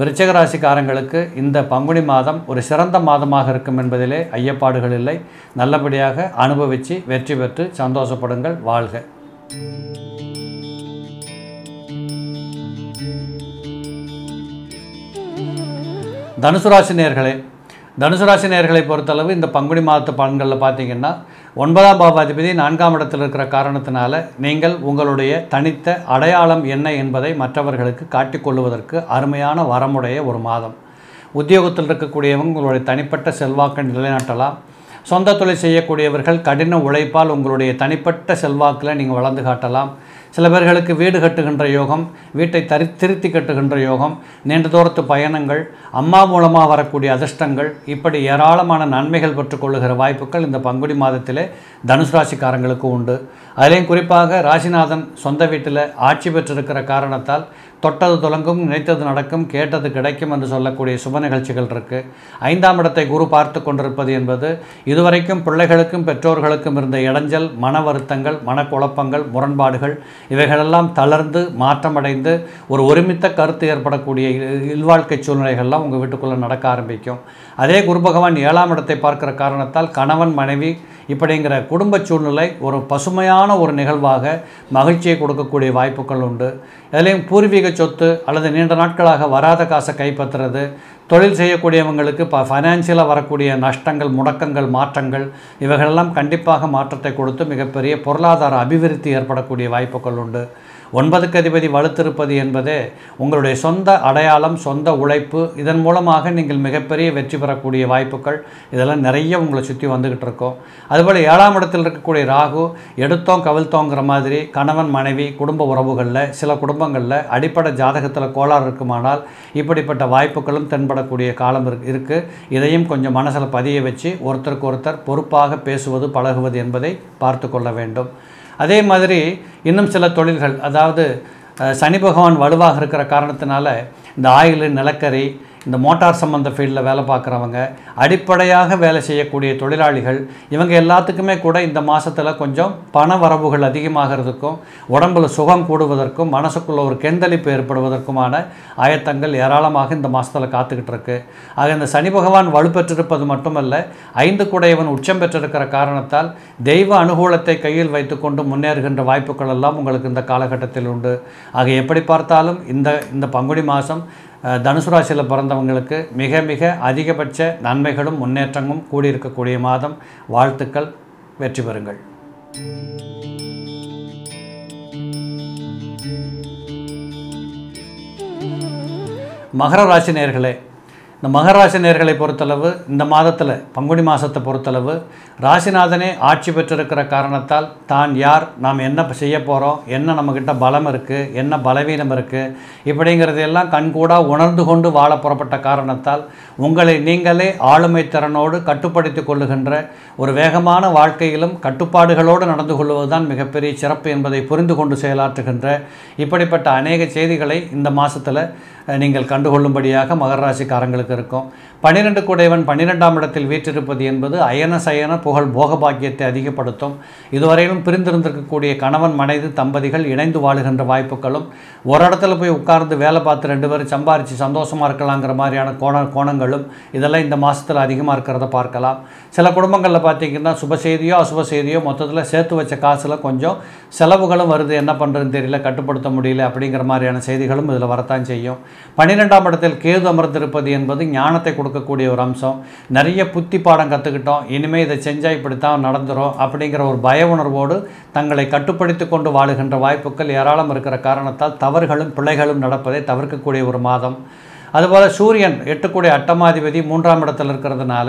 விருச்சக ராசிக்காரங்களுக்கு இந்த பங்குனி மாதம் ஒரு சிறந்த மாதமாக இருக்கும் என்பதிலே ஐயப்பாடுகள் இல்லை. நல்லபடியாக அனுபவித்து வெற்றி பெற்று சந்தோஷப்படுங்கள் வாழ்க. தனுசு ராசி நேர்களே தனுசு ராசி நேர்களை பொறுத்தளவு இந்த பங்குனி மாதத்து பலன்களில் பார்த்தீங்கன்னா ஒன்பதாம் பாவாதிபதி நான்காம் இடத்தில் இருக்கிற காரணத்தினால நீங்கள் உங்களுடைய தனித்த அடையாளம் என்ன என்பதை மற்றவர்களுக்கு காட்டிக்கொள்வதற்கு அருமையான வரமுடைய ஒரு மாதம். உத்தியோகத்தில் இருக்கக்கூடியவங்க உங்களுடைய தனிப்பட்ட செல்வாக்கை நிலைநாட்டலாம். சொந்த தொழில் செய்யக்கூடியவர்கள் கடின உழைப்பால் உங்களுடைய தனிப்பட்ட செல்வாக்கில் நீங்கள் வளர்ந்து காட்டலாம். சில பேர்களுக்கு வீடு கட்டுகின்ற யோகம் வீட்டை தரி திருத்தி கட்டுகின்ற யோகம் நீண்ட தூரத்து பயணங்கள் அம்மா மூலமாக வரக்கூடிய அதிர்ஷ்டங்கள் இப்படி ஏராளமான நன்மைகள் பெற்றுக்கொள்ளுகிற வாய்ப்புகள் இந்த பங்குனி மாதத்திலே தனுசு ராசிக்காரங்களுக்கு உண்டு. அதிலையும் குறிப்பாக ராசிநாதன் சொந்த வீட்டில் ஆட்சி பெற்றிருக்கிற காரணத்தால் தொட்டது தொடங்கும் நினைத்தது நடக்கும் கேட்டது கிடைக்கும் என்று சொல்லக்கூடிய சுப நிகழ்ச்சிகள் இருக்குது ஐந்தாம் இடத்தை குரு பார்த்து கொண்டிருப்பது என்பது இதுவரைக்கும் பிள்ளைகளுக்கும் பெற்றோர்களுக்கும் இருந்த இடைஞ்சல் மன வருத்தங்கள் மனக்குழப்பங்கள் முரண்பாடுகள் இவைகளெல்லாம் தளர்ந்து மாற்றமடைந்து ஒரு ஒருமித்த கருத்து ஏற்படக்கூடிய இல்- இல்வாழ்க்கை சூழ்நிலைகள்லாம் உங்கள் வீட்டுக்குள்ளே நடக்க ஆரம்பிக்கும். அதே குரு பகவான் ஏழாம் இடத்தை பார்க்கிற காரணத்தால் கணவன் மனைவி இப்படிங்கிற குடும்ப சூழ்நிலை ஒரு பசுமையான ஒரு நிகழ்வாக மகிழ்ச்சியை கொடுக்கக்கூடிய வாய்ப்புகள் உண்டு. அதுலேயும் பூர்வீக சொத்து அல்லது நீண்ட நாட்களாக வராத காசை கைப்பற்றுறது தொழில் செய்யக்கூடியவங்களுக்கு இப்போ ஃபைனான்சியலாக வரக்கூடிய நஷ்டங்கள் முடக்கங்கள் மாற்றங்கள் இவைகளெல்லாம் கண்டிப்பாக மாற்றத்தை கொடுத்து மிகப்பெரிய பொருளாதார அபிவிருத்தி ஏற்படக்கூடிய வாய்ப்புகள் உண்டு. ஒன்பதுக்கு அதிபதி வலுத்திருப்பது என்பதே உங்களுடைய சொந்த அடையாளம் சொந்த உழைப்பு. இதன் மூலமாக நீங்கள் மிகப்பெரிய வெற்றி பெறக்கூடிய வாய்ப்புகள் இதெல்லாம் நிறைய உங்களை சுற்றி வந்துக்கிட்டு இருக்கோம். அதுபோல் ஏழாம் இடத்தில் இருக்கக்கூடிய ராகு எடுத்தோம் கவிழ்த்தோங்கிற மாதிரி கணவன் மனைவி குடும்ப உறவுகளில் சில குடும்பங்களில் அடிப்படை ஜாதகத்தில் கோளாறு இருக்குமானால் இப்படிப்பட்ட வாய்ப்புகளும் தென்படக்கூடிய காலம் இருக்குது இதையும் கொஞ்சம் மனசில் பதிய வச்சு ஒருத்தருக்கு ஒருத்தர் பொறுப்பாக பேசுவது பழகுவது என்பதை பார்த்து கொள்ள வேண்டும். அதே மாதிரி இன்னும் சில தொழில்கள் அதாவது சனி பகவான் வலுவாக இருக்கிற காரணத்தினால இந்த ஆயில் நிலக்கரி இந்த மோட்டார் சம்மந்த ஃபீல்டில் வேலை பார்க்குறவங்க அடிப்படையாக வேலை செய்யக்கூடிய தொழிலாளிகள் இவங்க எல்லாத்துக்குமே கூட இந்த மாதத்தில் கொஞ்சம் பண வரவுகள் அதிகமாகிறதுக்கும் உடம்பில் சுகம் கூடுவதற்கும் மனசுக்குள்ள ஒரு கெந்தளிப்பு ஏற்படுவதற்குமான ஆயத்தங்கள் ஏராளமாக இந்த மாதத்தில் காத்துக்கிட்டு இருக்கு ஆக இந்த சனி பகவான் வலுப்பெற்றிருப்பது மட்டுமல்ல ஐந்து குடையவன் உச்சம் பெற்றிருக்கிற காரணத்தால் தெய்வ அனுகூலத்தை கையில் வைத்துக்கொண்டு முன்னேறுகின்ற வாய்ப்புகள் எல்லாம் உங்களுக்கு இந்த காலகட்டத்தில் உண்டு. ஆக எப்படி பார்த்தாலும் இந்த இந்த பங்குனி மாதம் தனுசு ராசியில் பிறந்தவங்களுக்கு மிக மிக அதிகபட்ச நன்மைகளும் முன்னேற்றமும் கூடியிருக்கக்கூடிய மாதம். வாழ்த்துக்கள் வெற்றி பெறுங்கள். மகர ராசி நேயர்களே இந்த மகராசி நேர்களை பொறுத்தளவு இந்த மாதத்தில் பங்குனி மாதத்தை பொறுத்தளவு ராசிநாதனே ஆட்சி பெற்றிருக்கிற காரணத்தால் தான் யார் நாம் என்ன செய்ய போகிறோம் என்ன நம்மக்கிட்ட பலம் இருக்குது என்ன பலவீனம் இருக்குது இப்படிங்கிறதையெல்லாம் கண்கூடாக உணர்ந்து கொண்டு வாழ புறப்பட்ட காரணத்தால் உங்களை நீங்களே ஆளுமை திறனோடு கட்டுப்படுத்தி கொள்ளுகின்ற ஒரு வேகமான வாழ்க்கையிலும் கட்டுப்பாடுகளோடு நடந்து கொள்வதுதான் மிகப்பெரிய சிறப்பு என்பதை புரிந்து கொண்டு செயலாற்றுகின்ற இப்படிப்பட்ட அநேக செய்திகளை இந்த மாதத்தில் நீங்கள் கண்டுகொள்ளும்படியாக மகராசிக்காரங்களுக்கு இருக்கும். பன்னிரெண்டு குடைவன் பன்னிரெண்டாம் இடத்தில் வீற்றிருப்பது என்பது அயன சயன புகழ் போகபாக்கியத்தை அதிகப்படுத்தும். இதுவரையிலும் பிரிந்திருந்திருக்கக்கூடிய கணவன் மனைவி தம்பதிகள் இணைந்து வாழுகின்ற வாய்ப்புகளும் ஒரு இடத்துல போய் உட்கார்ந்து வேலை பார்த்து ரெண்டு பேரும் சம்பாரித்து சந்தோஷமாக இருக்கலாங்கிற மாதிரியான கோண கோணங்களும் இதெல்லாம் இந்த மாதத்தில் அதிகமாக இருக்கிறத பார்க்கலாம். சில குடும்பங்களில் பார்த்தீங்கன்னா சுப செய்தியோ அசுப செய்தியோ மொத்தத்தில் சேர்த்து வச்ச காசில் கொஞ்சம் செலவுகளும் வருது. என்ன பண்ணுறதுன்னு தெரியல கட்டுப்படுத்த முடியல அப்படிங்கிற மாதிரியான செய்திகளும் இதில் வரத்தான் செய்யும். பன்னிரெண்டாம் இடத்தில் கேது அமர்ந்திருப்பது என்பது ஞானத்தை கொடுக்கக்கூடிய ஒரு அம்சம். நிறைய புத்தி பாடம் கற்றுக்கிட்டோம் இனிமேல் இதை செஞ்சால் இப்படித்தான் நடந்துடும் அப்படிங்கிற ஒரு பய உணர்வோடு தங்களை கட்டுப்படுத்தி கொண்டு வாழுகின்ற வாய்ப்புகள் ஏராளம் இருக்கிற காரணத்தால் தவறுகளும் பிழைகளும் நடப்பதை தவிர்க்கக்கூடிய ஒரு மாதம். அதுபோல் சூரியன் எட்டுக்கூடிய அட்டமாதிபதி மூன்றாம் இடத்தில் இருக்கிறதுனால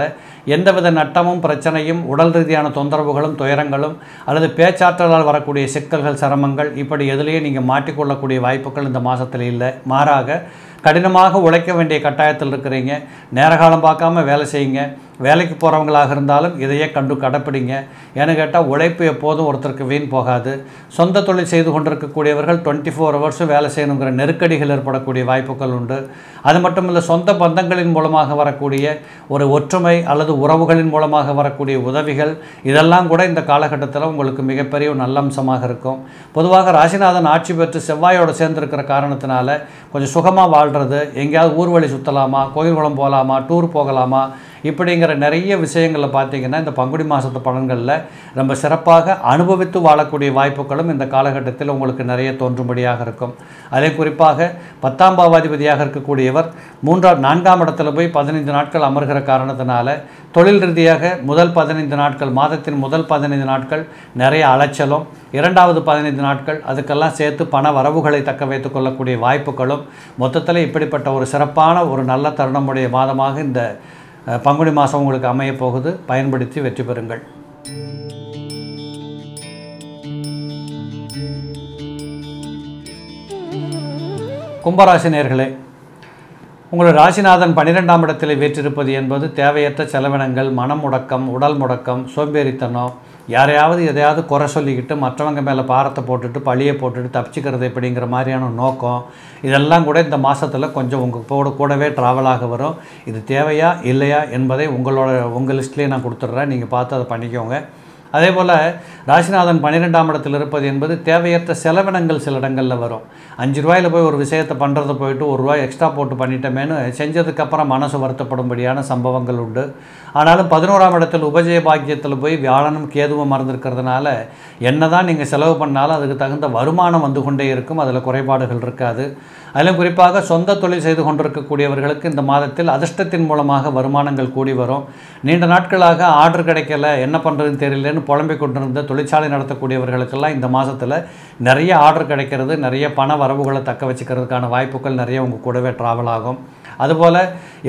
எந்தவித நட்டமும் பிரச்சனையும் உடல் ரீதியான தொந்தரவுகளும் துயரங்களும் அல்லது பேச்சாற்றலால் வரக்கூடிய சிக்கல்கள் சிரமங்கள் இப்படி எதுலேயும் நீங்கள் மாட்டிக்கொள்ளக்கூடிய வாய்ப்புகள் இந்த மாதத்தில் இல்லை. மாறாக கடினமாக உழைக்க வேண்டிய கட்டாயத்தில் இருக்கிறீங்க. நேரகாலம் பார்க்காம வேலை செய்யுங்க. வேலைக்கு போகிறவங்களாக இருந்தாலும் இதையே கண்டு கடைப்பிடிங்க. ஏன்னு கேட்டால் உழைப்பு எப்போதும் ஒருத்தருக்கு வீண் போகாது. சொந்த தொழில் செய்து கொண்டிருக்கக்கூடியவர்கள் டுவெண்ட்டி ஃபோர் ஹவர்ஸும் வேலை செய்யணுங்கிற நெருக்கடிகள் ஏற்படக்கூடிய வாய்ப்புகள் உண்டு. அது மட்டும் இல்லை சொந்த பந்தங்களின் மூலமாக வரக்கூடிய ஒரு ஒற்றுமை அல்லது உறவுகளின் மூலமாக வரக்கூடிய உதவிகள் இதெல்லாம் கூட இந்த காலகட்டத்தில் உங்களுக்கு மிகப்பெரிய ஒரு நல்ல அம்சமாக இருக்கும். பொதுவாக ராசிநாதன் ஆட்சி பெற்று செவ்வாயோடு சேர்ந்திருக்கிற காரணத்தினால கொஞ்சம் சுகமாக வாழ்கிறது எங்கேயாவது ஊர்வழி சுற்றலாமா கோயில் குளம் போகலாமா டூர் போகலாமா இப்படிங்கிற நிறைய விஷயங்களை பார்த்தீங்கன்னா இந்த பங்குனி மாதத்து பலன்களில் ரொம்ப சிறப்பாக அனுபவித்து வாழக்கூடிய வாய்ப்புகளும் இந்த காலகட்டத்தில் உங்களுக்கு நிறைய தோன்றும்படியாக இருக்கும். அதே குறிப்பாக பத்தாம் பாவாதிபதியாக இருக்கக்கூடியவர் மூன்றாம் நான்காம் இடத்துல போய் பதினைந்து நாட்கள் அமர்கிற காரணத்தினால தொழில் ரீதியாக முதல் பதினைந்து நாட்கள் மாதத்தின் முதல் பதினைந்து நாட்கள் நிறைய அலைச்சலும் இரண்டாவது பதினைந்து நாட்கள் அதுக்கெல்லாம் சேர்த்து பண வரவுகளை தக்க வைத்துக் கொள்ளக்கூடிய வாய்ப்புகளும் மொத்தத்தில் இப்படிப்பட்ட ஒரு சிறப்பான ஒரு நல்ல தருணமுடைய மாதமாக இந்த பங்குனி மாதம் உங்களுக்கு அமையப்போகுது பயன்படுத்தி வெற்றி பெறுங்கள். கும்பராசி நேர்களே உங்கள் ராசிநாதன் பன்னிரெண்டாம் இடத்தில் வீற்றிருப்பது என்பது தேவையற்ற செலவினங்கள் மனம் முடக்கம் உடல் முடக்கம் சோம்பேறித்தனம் யாரையாவது எதையாவது குறை சொல்லிக்கிட்டு மற்றவங்க மேலே பாரத்தை போட்டுட்டு பழியை போட்டுட்டு தப்பிச்சுக்கிறது எப்படிங்கிற மாதிரியான நோக்கம். இதெல்லாம் கூட இந்த மாதத்தில் கொஞ்சம் உங்கள் கூட கூடவே ட்ராவலாக வரும். இது தேவையா இல்லையா என்பதை உங்களோட உங்கள் லிஸ்ட்லேயே நான் கொடுத்துட்றேன். நீங்கள் பார்த்து அதை பண்ணிக்கோங்க. அதே போல் ராசிநாதன் பன்னிரெண்டாம் இடத்தில் இருப்பது என்பது தேவையற்ற செலவினங்கள் சில இடங்களில் வரும். அஞ்சு ரூபாயில் போய் ஒரு விஷயத்தை பண்ணுறத போயிட்டு ஒரு ரூபாய் எக்ஸ்ட்ரா போட்டு பண்ணிட்டோமேனு செஞ்சதுக்கப்புறம் மனசு வருத்தப்படும்படியான சம்பவங்கள் உண்டு. ஆனாலும் பதினோராம் இடத்தில் உபஜய பாக்கியத்தில் போய் வியாழனும் கேதுவும் மறந்துருக்கிறதுனால என்ன தான் நீங்கள் செலவு பண்ணாலும் அதுக்கு தகுந்த வருமானம் வந்து கொண்டே இருக்கும். அதில் குறைபாடுகள் இருக்காது. அதிலும் குறிப்பாக சொந்த தொழில் செய்து கொண்டிருக்கக்கூடியவர்களுக்கு இந்த மாதத்தில் அதிர்ஷ்டத்தின் மூலமாக வருமானங்கள் கூடி வரும். நீண்ட நாட்களாக ஆர்டர் கிடைக்கல என்ன பண்ணுறதுன்னு தெரியலன்னு புலம்பிக் கொண்டிருந்த தொழிற்சாலை நடத்தக்கூடியவர்களுக்கெல்லாம் இந்த மாதத்தில் நிறைய ஆர்டர் கிடைக்கிறது. நிறைய பண வரவுகளை தக்க வச்சுக்கிறதுக்கான வாய்ப்புகள் நிறைய உங்கள் கூடவே ட்ராவல் ஆகும். அதுபோல்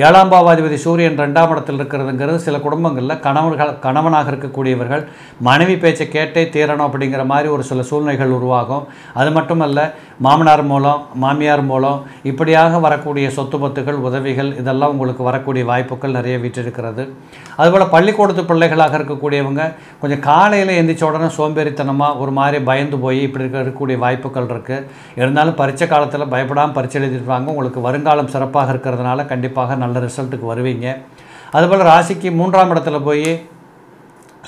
ஏழாம் பாவாதிபதி சூரியன் ரெண்டாம் இடத்தில் இருக்கிறதுங்கிறது சில குடும்பங்களில் கணவர்கள் கணவனாக இருக்கக்கூடியவர்கள் மனைவி பேச்சை கேட்டே தீரணும் அப்படிங்கிற மாதிரி ஒரு சில சூழ்நிலைகள் உருவாகும். அது மட்டுமல்ல மாமனார் மூலம் மாமியார் மூலம் இப்படியாக வரக்கூடிய சொத்து பத்துகள் உதவிகள் இதெல்லாம் உங்களுக்கு வரக்கூடிய வாய்ப்புகள் நிறைய வீற்றிருக்கிறது. அதுபோல் பள்ளிக்கூடத்து பிள்ளைகளாக இருக்கக்கூடியவங்க கொஞ்சம் காலையில் எந்திரிச்ச உடனே சோம்பேறித்தனமாக ஒரு மாதிரி பயந்து போய் இப்படி இருக்கக்கூடிய வாய்ப்புகள் இருக்குது இருந்தாலும் பரீட்சை காலத்தில் பயப்படாமல் பரீட்சை எழுதிருப்பாங்க உங்களுக்கு வருங்காலம் சிறப்பாக இருக்கிறது இருக்கிறதுனால கண்டிப்பாக நல்ல ரிசல்ட்டுக்கு வருவீங்க. அதுபோல் ராசிக்கு மூன்றாம் இடத்துல போய்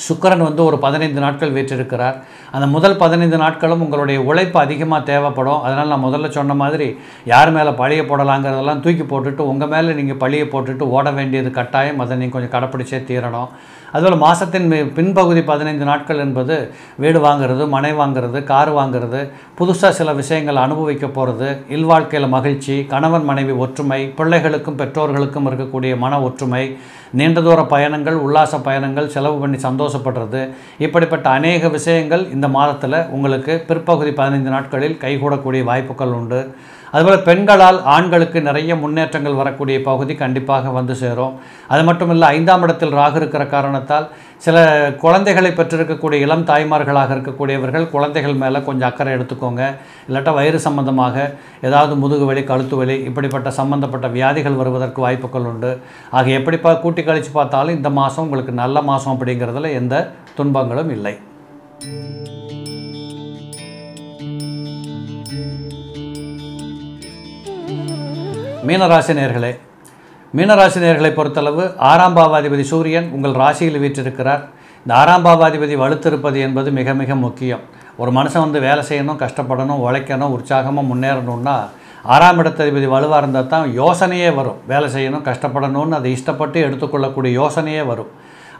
சுக்கரன் வந்து ஒரு பதினைந்து நாட்கள் வீற்றிருக்கிறார். அந்த முதல் பதினைந்து நாட்களும் உங்களுடைய உழைப்பு அதிகமாக தேவைப்படும். அதனால் நான் முதல்ல சொன்ன மாதிரி யார் மேலே பழியை போடலாங்கிறதெல்லாம் தூக்கி போட்டுட்டு உங்கள் மேலே நீங்கள் பழியை போட்டுட்டு ஓட வேண்டியது கட்டாயம். அதை நீங்கள் கொஞ்சம் கடைப்பிடிச்சே தீரணும். அதுபோல் மாதத்தின் பின்பகுதி பதினைந்து நாட்கள் என்பது வீடு வாங்குறது மனை வாங்குறது கார் வாங்குறது புதுசாக சில விஷயங்கள் அனுபவிக்க போகிறது இல்வாழ்க்கையில் மகிழ்ச்சி கணவன் மனைவி ஒற்றுமை பிள்ளைகளுக்கும் பெற்றோர்களுக்கும் இருக்கக்கூடிய மன ஒற்றுமை நீண்ட தூர பயணங்கள் உல்லாச பயணங்கள் செலவு பண்ணி சந்தோஷப்படுறது. இப்படிப்பட்ட அநேக விஷயங்கள் இந்த மாதத்தில் உங்களுக்கு பிற்பகுதி பதினைந்து நாட்களில் கைகூடக்கூடிய வாய்ப்புகள் உண்டு. அதுபோல் பெண்களால் ஆண்களுக்கு நிறைய முன்னேற்றங்கள் வரக்கூடிய பகுதி கண்டிப்பாக வந்து சேரும். அது மட்டும் இல்லை ஐந்தாம் இடத்தில் ராகு இருக்கிற காரணத்தால் சில குழந்தைகளை பெற்றிருக்கக்கூடிய இளம் தாய்மார்களாக இருக்கக்கூடியவர்கள் குழந்தைகள் மேலே கொஞ்சம் அக்கறை எடுத்துக்கோங்க. இல்லாட்டா வயிறு சம்பந்தமாக ஏதாவது முதுகு வலி கழுத்து வலி இப்படிப்பட்ட சம்பந்தப்பட்ட வியாதிகள் வருவதற்கு வாய்ப்புகள் உண்டு. ஆக எப்படிப்பா கூட்டி கழித்து பார்த்தாலும் இந்த மாதம் உங்களுக்கு நல்ல மாதம் அப்படிங்கிறதுல எந்த துன்பங்களும் இல்லை. மீனராசி நேர்களே மீனராசி நேர்களை பொறுத்தளவு ஆறாம் பாவாதிபதி சூரியன் உங்கள் ராசியில் வீற்றிருக்கிறார். இந்த ஆறாம் பாவாதிபதி வலுத்திருப்பது என்பது மிக மிக முக்கியம். ஒரு மனுஷன் வந்து வேலை செய்யணும் கஷ்டப்படணும் உழைக்கணும் உற்சாகமாக முன்னேறணும்னா ஆறாம் இடத்ததிபதி வலுவாக இருந்தால் தான் யோசனையே வரும். வேலை செய்யணும் கஷ்டப்படணும்னு அதை இஷ்டப்பட்டு எடுத்துக்கொள்ளக்கூடிய யோசனையே வரும்.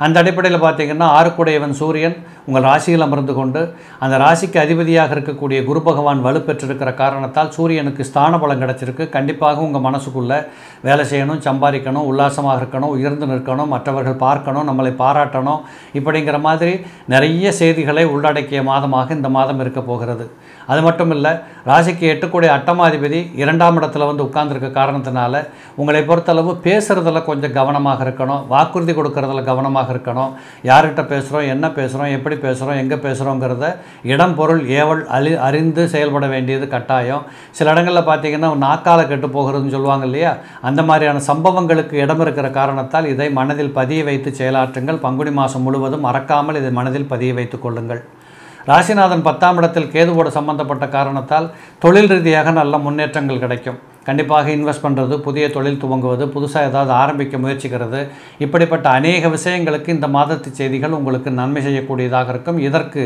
அந்த அடிப்படையில் பார்த்தீங்கன்னா ஆறுக்குடையவன் சூரியன் உங்கள் ராசியில் அமர்ந்து கொண்டு அந்த ராசிக்கு அதிபதியாக இருக்கக்கூடிய குரு பகவான் வலுப்பெற்றிருக்கிற காரணத்தால் சூரியனுக்கு ஸ்தான பலம் கிடச்சிருக்கு. கண்டிப்பாக உங்கள் மனசுக்குள்ளே வேலை செய்யணும் சம்பாதிக்கணும் உல்லாசமாக இருக்கணும் உயர்ந்து நிற்கணும் மற்றவர்கள் பார்க்கணும் நம்மளை பாராட்டணும் இப்படிங்கிற மாதிரி நிறைய செய்திகளை உள்ளடக்கிய மாதமாக இந்த மாதம் இருக்க போகிறது. அது மட்டும் இல்லை ராசிக்கு எட்டுக்கூடிய அட்டமாதிபதி இரண்டாம் இடத்துல வந்து உட்கார்ந்துருக்க காரணத்தினால உங்களை பொறுத்தளவு பேசுகிறதுல கொஞ்சம் கவனமாக இருக்கணும் வாக்குறுதி கொடுக்கறதுல கவனமாக இருக்கணும். யார்கிட்ட பேசுகிறோம் என்ன பேசுகிறோம் எப்படி பேசுகிறோம் எங்கே பேசுகிறோங்கிறத இடம் பொருள் ஏவல் அழி அறிந்து செயல்பட வேண்டியது கட்டாயம். சில இடங்களில் பார்த்தீங்கன்னா நாக்கால கெட்டு போகிறதுன்னு சொல்லுவாங்க இல்லையா? அந்த மாதிரியான சம்பவங்களுக்கு இடம் இருக்கிற காரணத்தால் இதை மனதில் பதிய வைத்து செயலாற்றுங்கள். பங்குனி மாதம் முழுவதும் மறக்காமல் இதை மனதில் பதிய வைத்துக் கொள்ளுங்கள். ராசிநாதன் பத்தாம் இடத்தில் கேதுவோடு சம்பந்தப்பட்ட காரணத்தால் தொழில் ரீதியாக நல்ல முன்னேற்றங்கள் கிடைக்கும். கண்டிப்பாக இன்வெஸ்ட் பண்ணுறது புதிய தொழில் துவங்குவது புதுசாக ஏதாவது ஆரம்பிக்க முயற்சிக்கிறது. இப்படிப்பட்ட அநேக விஷயங்களுக்கு இந்த மாதத்து செய்திகள் உங்களுக்கு நன்மை செய்யக்கூடியதாக இருக்கும். இதற்கு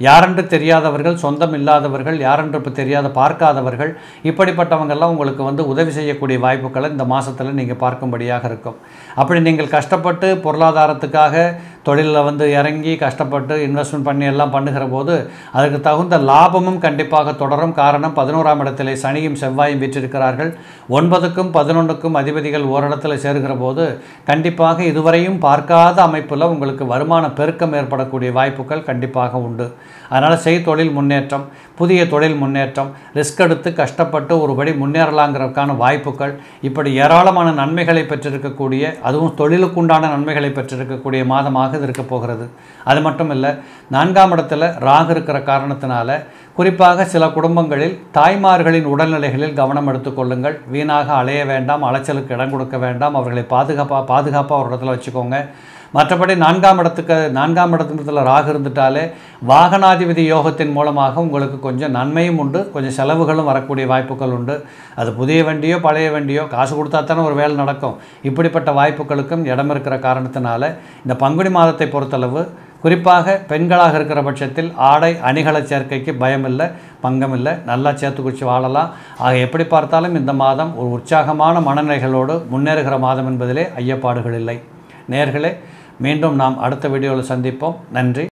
யாரென்று தெரியாதவர்கள் சொந்தம் இல்லாதவர்கள் யாரென்று இப்போ தெரியாத பார்க்காதவர்கள் இப்படிப்பட்டவங்கெல்லாம் உங்களுக்கு வந்து உதவி செய்யக்கூடிய வாய்ப்புகளை இந்த மாதத்தில் நீங்கள் பார்க்கும்படியாக இருக்கும். அப்படி நீங்கள் கஷ்டப்பட்டு பொருளாதாரத்துக்காக தொழிலில் வந்து இறங்கி கஷ்டப்பட்டு இன்வெஸ்ட்மெண்ட் பண்ணி எல்லாம் பண்ணுகிற போது அதுக்கு தகுந்த லாபமும் கண்டிப்பாக தொடரும். காரணம் பதினோராம் இடத்திலே சனியும் செவ்வாயும் வீற்றிருக்கிறார்கள். ஒன்பதுக்கும் பதினொன்றுக்கும் அதிபதிகள் ஓரிடத்தில் சேருகிற போது கண்டிப்பாக இதுவரையும் பார்க்காத அமைப்பில் உங்களுக்கு வருமான பெருக்கம் ஏற்படக்கூடிய வாய்ப்புகள் கண்டிப்பாக உண்டு. அதனால் செய் தொழில் முன்னேற்றம் புதிய தொழில் முன்னேற்றம் ரிஸ்க் எடுத்து கஷ்டப்பட்டு ஒருபடி முன்னேறலாங்கிறதுக்கான வாய்ப்புகள் இப்படி ஏராளமான நன்மைகளை பெற்றிருக்கக்கூடிய அதுவும் தொழிலுக்குண்டான நன்மைகளை பெற்றிருக்கக்கூடிய மாதமாக இது இருக்க போகிறது. அது மட்டும் இல்லை நான்காம் இடத்துல ராகு இருக்கிற காரணத்தினால குறிப்பாக சில குடும்பங்களில் தாய்மார்களின் உடல்நிலைகளில் கவனம் எடுத்துக்கொள்ளுங்கள் வீணாக அலைய வேண்டாம் அலைச்சலுக்கு இடம் கொடுக்க வேண்டாம். அவர்களை பாதுகாப்பாக பாதுகாப்பாக ஒரு இடத்துல வச்சுக்கோங்க. மற்றபடி நான்காம் இடத்துக்கு நான்காம் இடத்துல ராகு இருந்துட்டாலே வாகனாதிபதி யோகத்தின் மூலமாக உங்களுக்கு கொஞ்சம் நன்மையும் உண்டு கொஞ்சம் செலவுகளும் வரக்கூடிய வாய்ப்புகள் உண்டு. அது புதிய வண்டியோ பழைய வண்டியோ காசு கொடுத்தா தானே ஒரு வேலை நடக்கும். இப்படிப்பட்ட வாய்ப்புகளுக்கும் இடம் இருக்கிற காரணத்தினால இந்த பங்குனி மாதத்தை பொறுத்தளவு குறிப்பாக பெண்களாக இருக்கிற பட்சத்தில் ஆடை அணிகல சேர்க்கைக்கு பயம் இல்லை பங்கம் இல்லை நல்லா சேர்த்து குச்சி வாழலாம். ஆக எப்படி பார்த்தாலும் இந்த மாதம் ஒரு உற்சாகமான மனநிலைகளோடு முன்னேறுகிற மாதம் என்பதிலே ஐயப்பாடுகள் இல்லை. நேர்களே மீண்டும் நாம் அடுத்த வீடியோவில் சந்திப்போம். நன்றி.